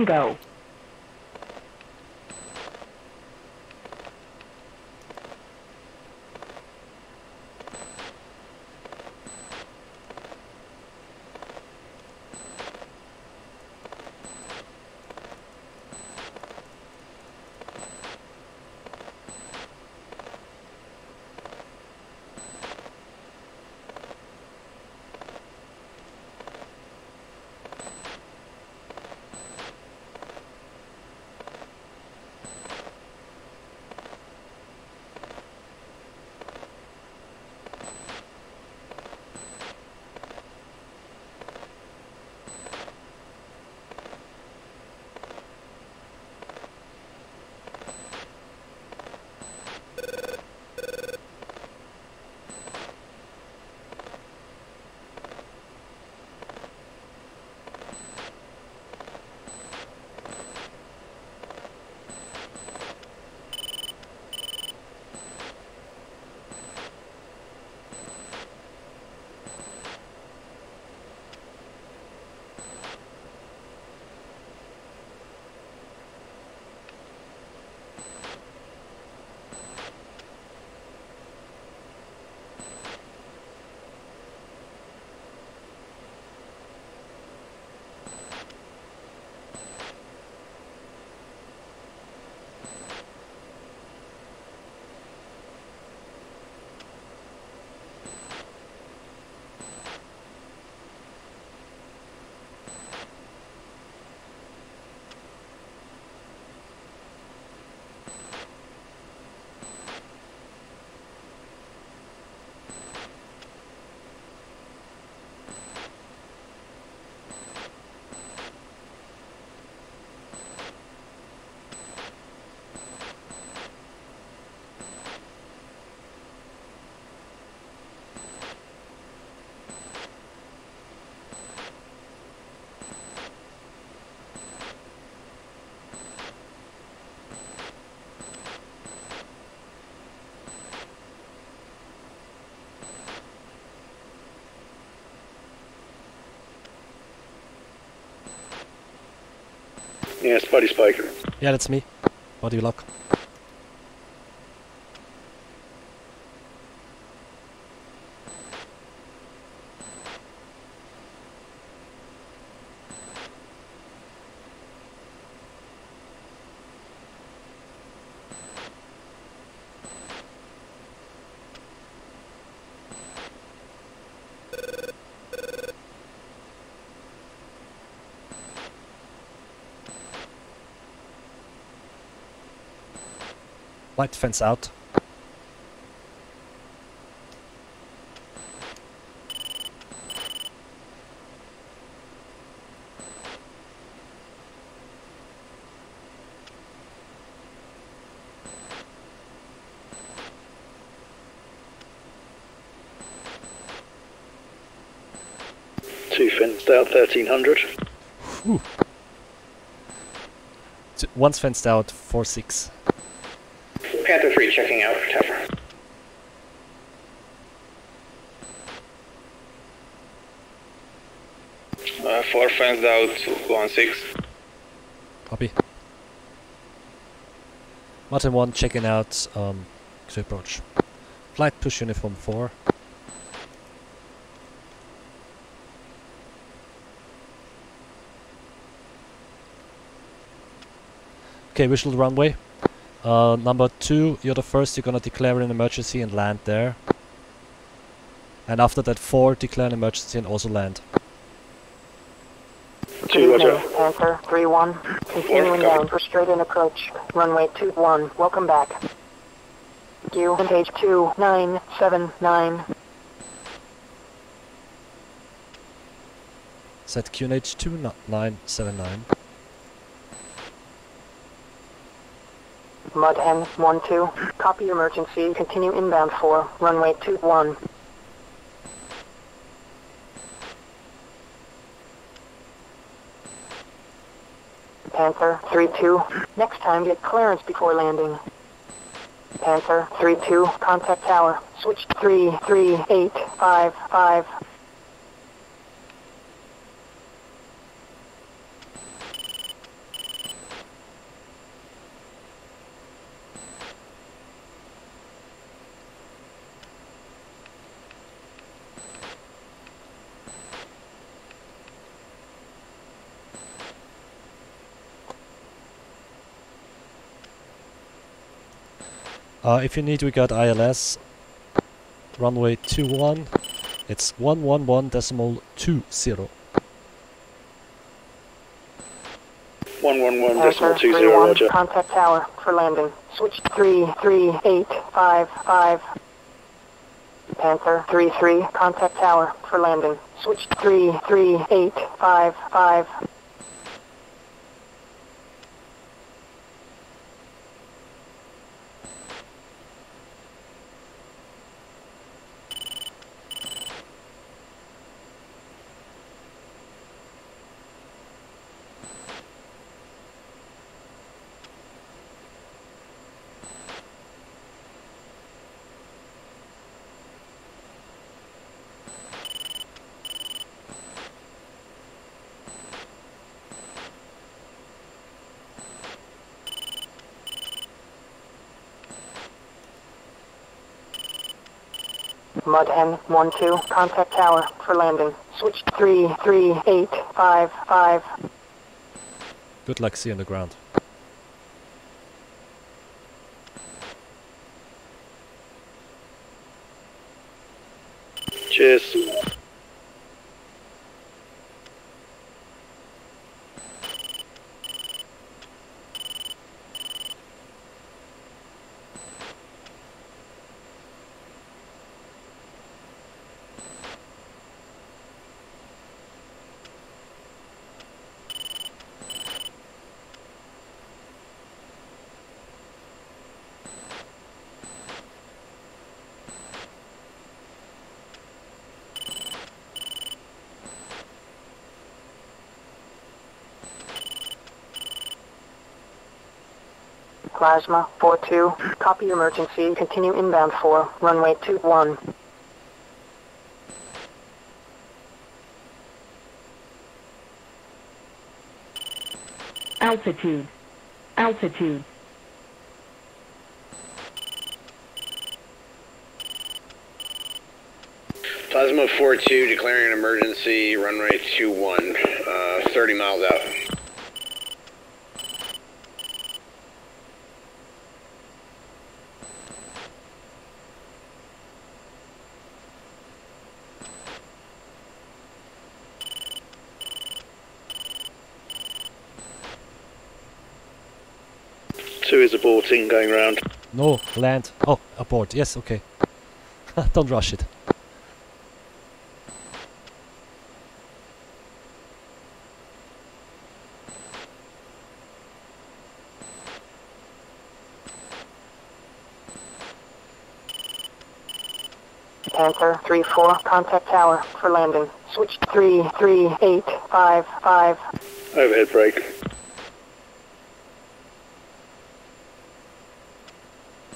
Bingo. Yes, Buddy Spiker. Yeah, that's me. Body lock. Light fence out. Two fenced out, 1300. T- One's fenced out, 4-6. Three checking out for tower. Uh, four friends out, one six. Copy. Mudhen 1 checking out um, to approach. Flight push uniform 4. Okay, visual runway. Uh, number two, you're the first. You're gonna declare an emergency and land there. And after that, four, declare an emergency and also land. Good roger. evening, Panther 3-1. Continuing Four, down for straight in approach. Runway 21, welcome back. You and page 2979. Set QNH 2979. Mud Hen 1-2. Copy emergency. Continue inbound for runway 21. Panther 3-2. Next time get clearance before landing. Panther 3-2. Contact tower. Switch 33855. Uh, if you need, we got ILS. Runway 21. It's 111 decimal 20. One one one decimal Panther two zero. 3-1. Roger. Contact tower for landing. Switch 33855. Panther 3-3. Contact tower for landing. Switch 33855. Mud Hen 1-2. Contact tower for landing. Switch 33855. Good luck, see you on the ground. Cheers. Plasma 4-2. Copy emergency. Continue inbound for runway 21. Altitude. Altitude. Plasma 4-2 declaring an emergency, runway 21, uh, 30 miles out. Two is aborting, going round. No, land. Oh, abort. Yes, okay. [LAUGHS] Don't rush it. Panther 3-4. Contact tower for landing. Switch 33855. Overhead brake.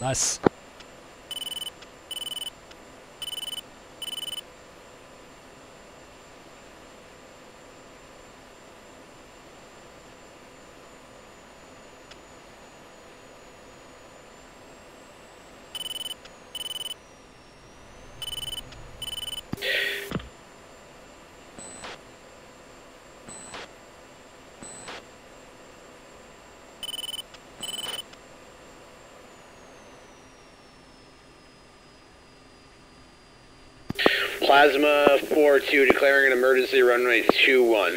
Nice. Plasma 4-2 declaring an emergency runway 2-1.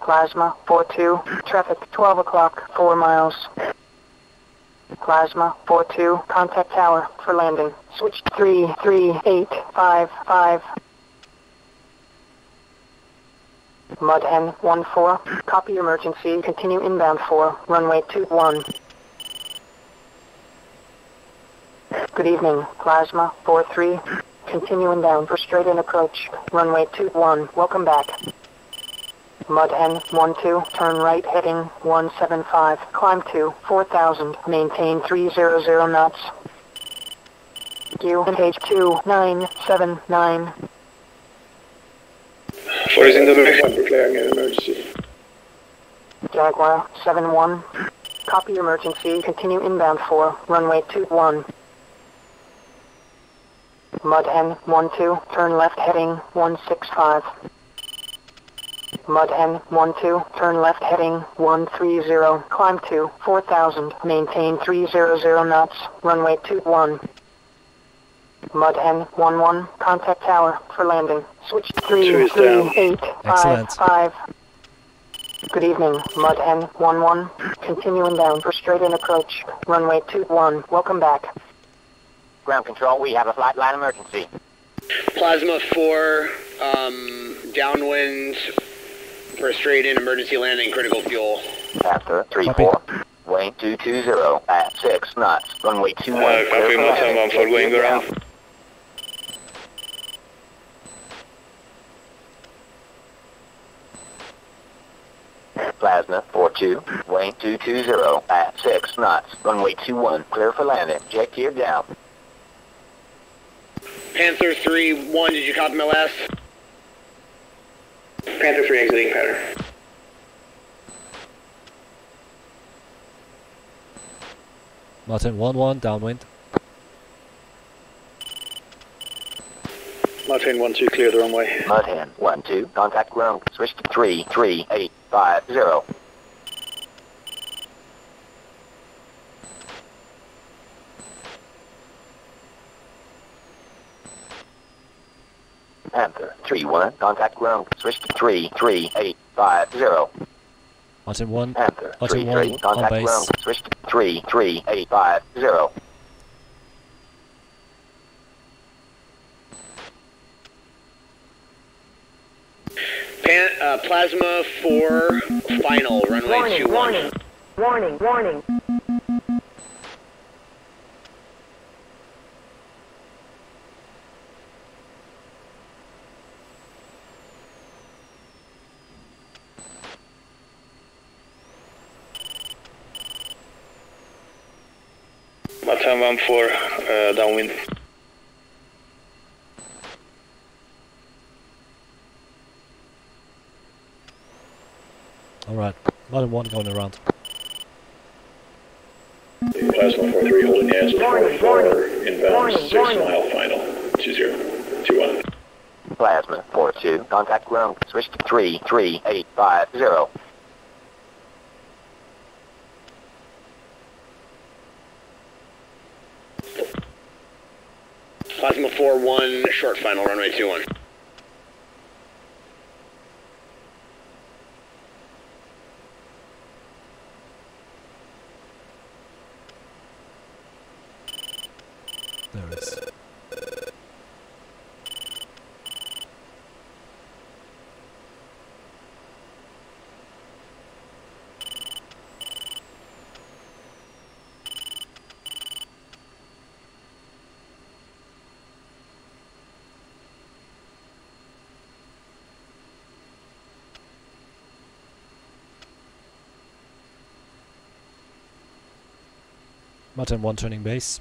Plasma 4-2, traffic 12 o'clock, 4 miles. Plasma 4-2, contact tower for landing. Switch 33855. Mud Hen 1-4, copy emergency, continue inbound for runway 21. Good evening, Plasma 4-3, continue inbound for straight in approach, runway 21, welcome back. Mud Hen 12, turn right heading 175, climb to 4000, maintain 300 knots. QNH 2979. Freezing the I'm declaring an emergency. Jaguar 71, copy emergency, continue inbound for runway 21. Mud Hen 12, turn left heading 165. Mud Hen 12, turn left heading 130, climb to 4000, maintain 300 knots, runway 21. Mud Hen 11, contact tower for landing. Switch Two is down. 33855. Good evening, Mud Hen 11, continue inbound for straight in approach, runway 21, welcome back. Ground control, we have a flight line emergency. Plasma 4, um, downwind for a straight in emergency landing, critical fuel. Panther Copy. 3-4. Wayne 220 at 6 knots. Runway 21. Uh, clear copy, for Mud landing. 1 for going around. Plasma 4-2. Wayne 220 at 6 knots. Runway 21. Clear for landing. Jet gear down. Panther 3-1, did you copy my last? Panther 3 exiting pattern. Mudhen 1-1, downwind. Mudhen 1 2, clear the runway. Mud Hen 1-2. Contact ground. Switch to 33850. Panther 3-1. Contact ground. Switch to 33850. Martin 1, Panther Martin 3-3. 1, on Contact base. ground. Switch to 33850. Uh, Plasma 4, final, runway 2-1. warning, warning, warning. Mud 1 for uh, downwind. Alright, Mudhen 1 going around. Plasma 4 3, holding the azimuth Warning, 4 warning. inbound Warning, 6 mile final. 20, 21. Plasma 4-2. Contact ground. Switch to 33850. Plasma 4-1, short final, runway 2-1. There it is. Mudhen 1 turning base.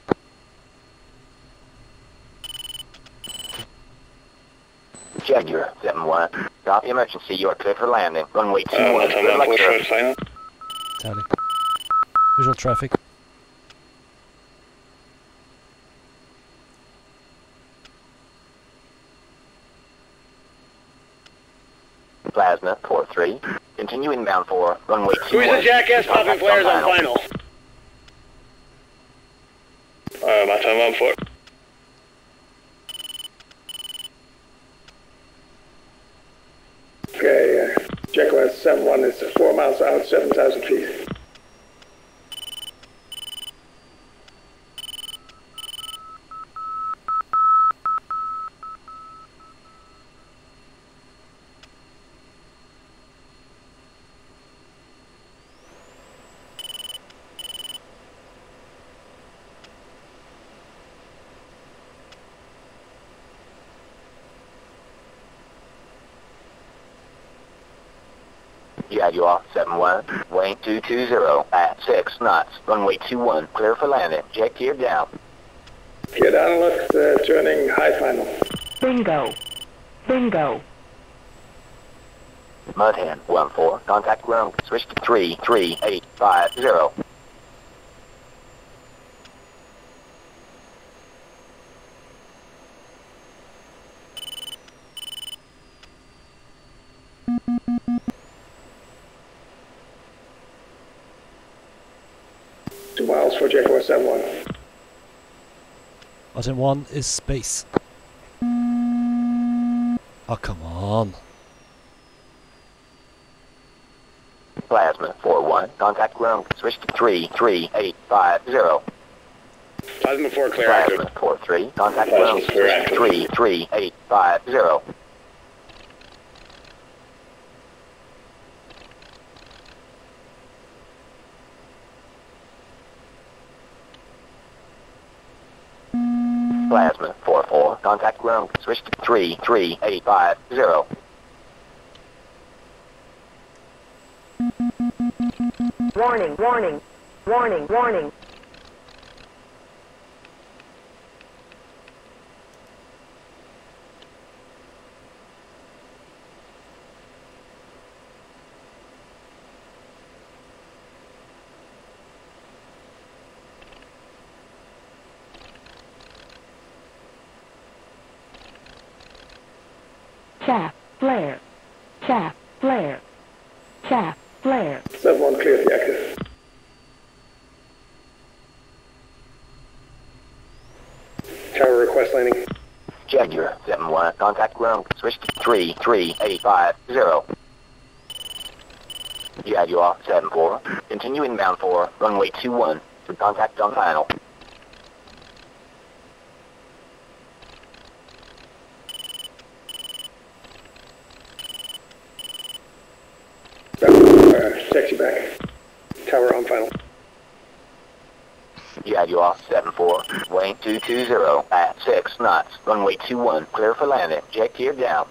Jaguar 7-1. Copy emergency. You are clear for landing. Runway Uh, 21. Mud Good 1 luck, for sir. short. Tally. Visual traffic. Plasma 4-3. Continue inbound for runway two. Who's the jackass popping flares on final? Uh, my time one four. Okay, uh, Jaguar 71 is four miles out, 7,000 feet. Jaguar 71, weighing 220 at 6 knots. Runway 21, clear for landing. Jet gear down. Get analyst uh, turning high final. Bingo. Bingo. Mudhen 14, contact ground. Switch to 33850. Button one is space. Oh, come on. Plasma 4-1, contact ground. Switch to 33850. Plasma 4 clear active. Plasma 43, contact ground. Plasma's clear Switch to 33850. Plasma 44, contact ground. Switch to 33850. Warning, warning. Warning, warning. Chaff, flare. Chaff, flare. Chaff, flare. 71 clear the active. Request landing. Jaguar 71, contact ground. Switch to 33850. Jaguar 74, continue inbound for runway 21. Contact on final. Uh, taxi back. Tower on final. Jaguar 74, weighing 220 at 6 knots. Runway 21, clear for landing. Jet gear down.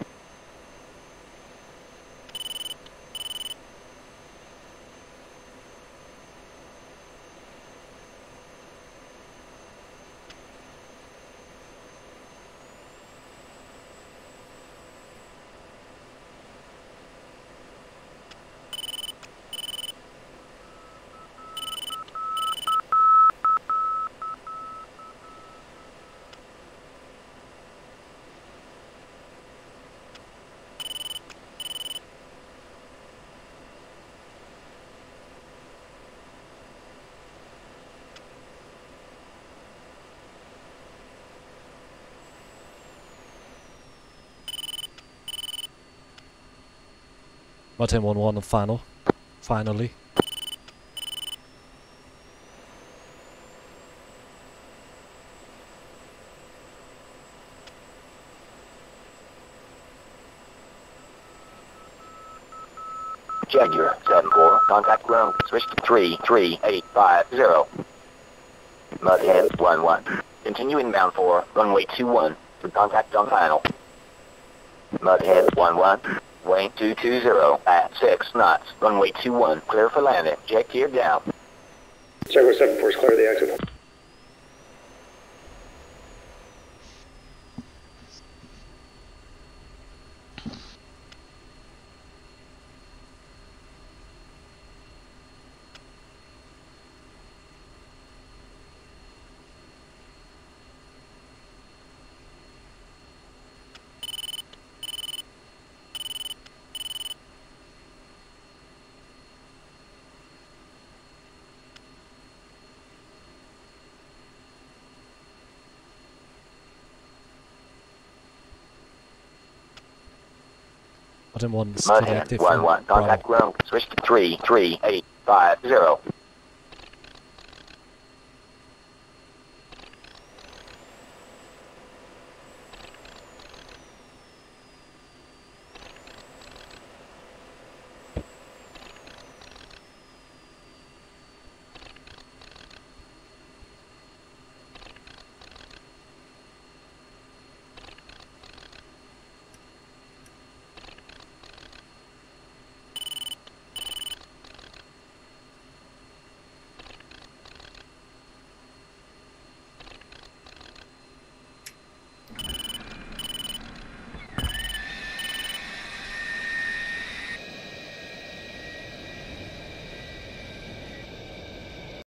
Button one one final. Finally. Jaguar 74, contact ground. Switch to 33850. Mudhen 11, continue inbound for runway 21. Contact on final. Mudhen 11, weighing 220 at 6 knots. Runway 21, clear for landing. Jet gear down. Jaguar 74 is clear the exit. Odin 1 is to the Mudhead active. one one. Contact ground. Switch to three three eight five zero.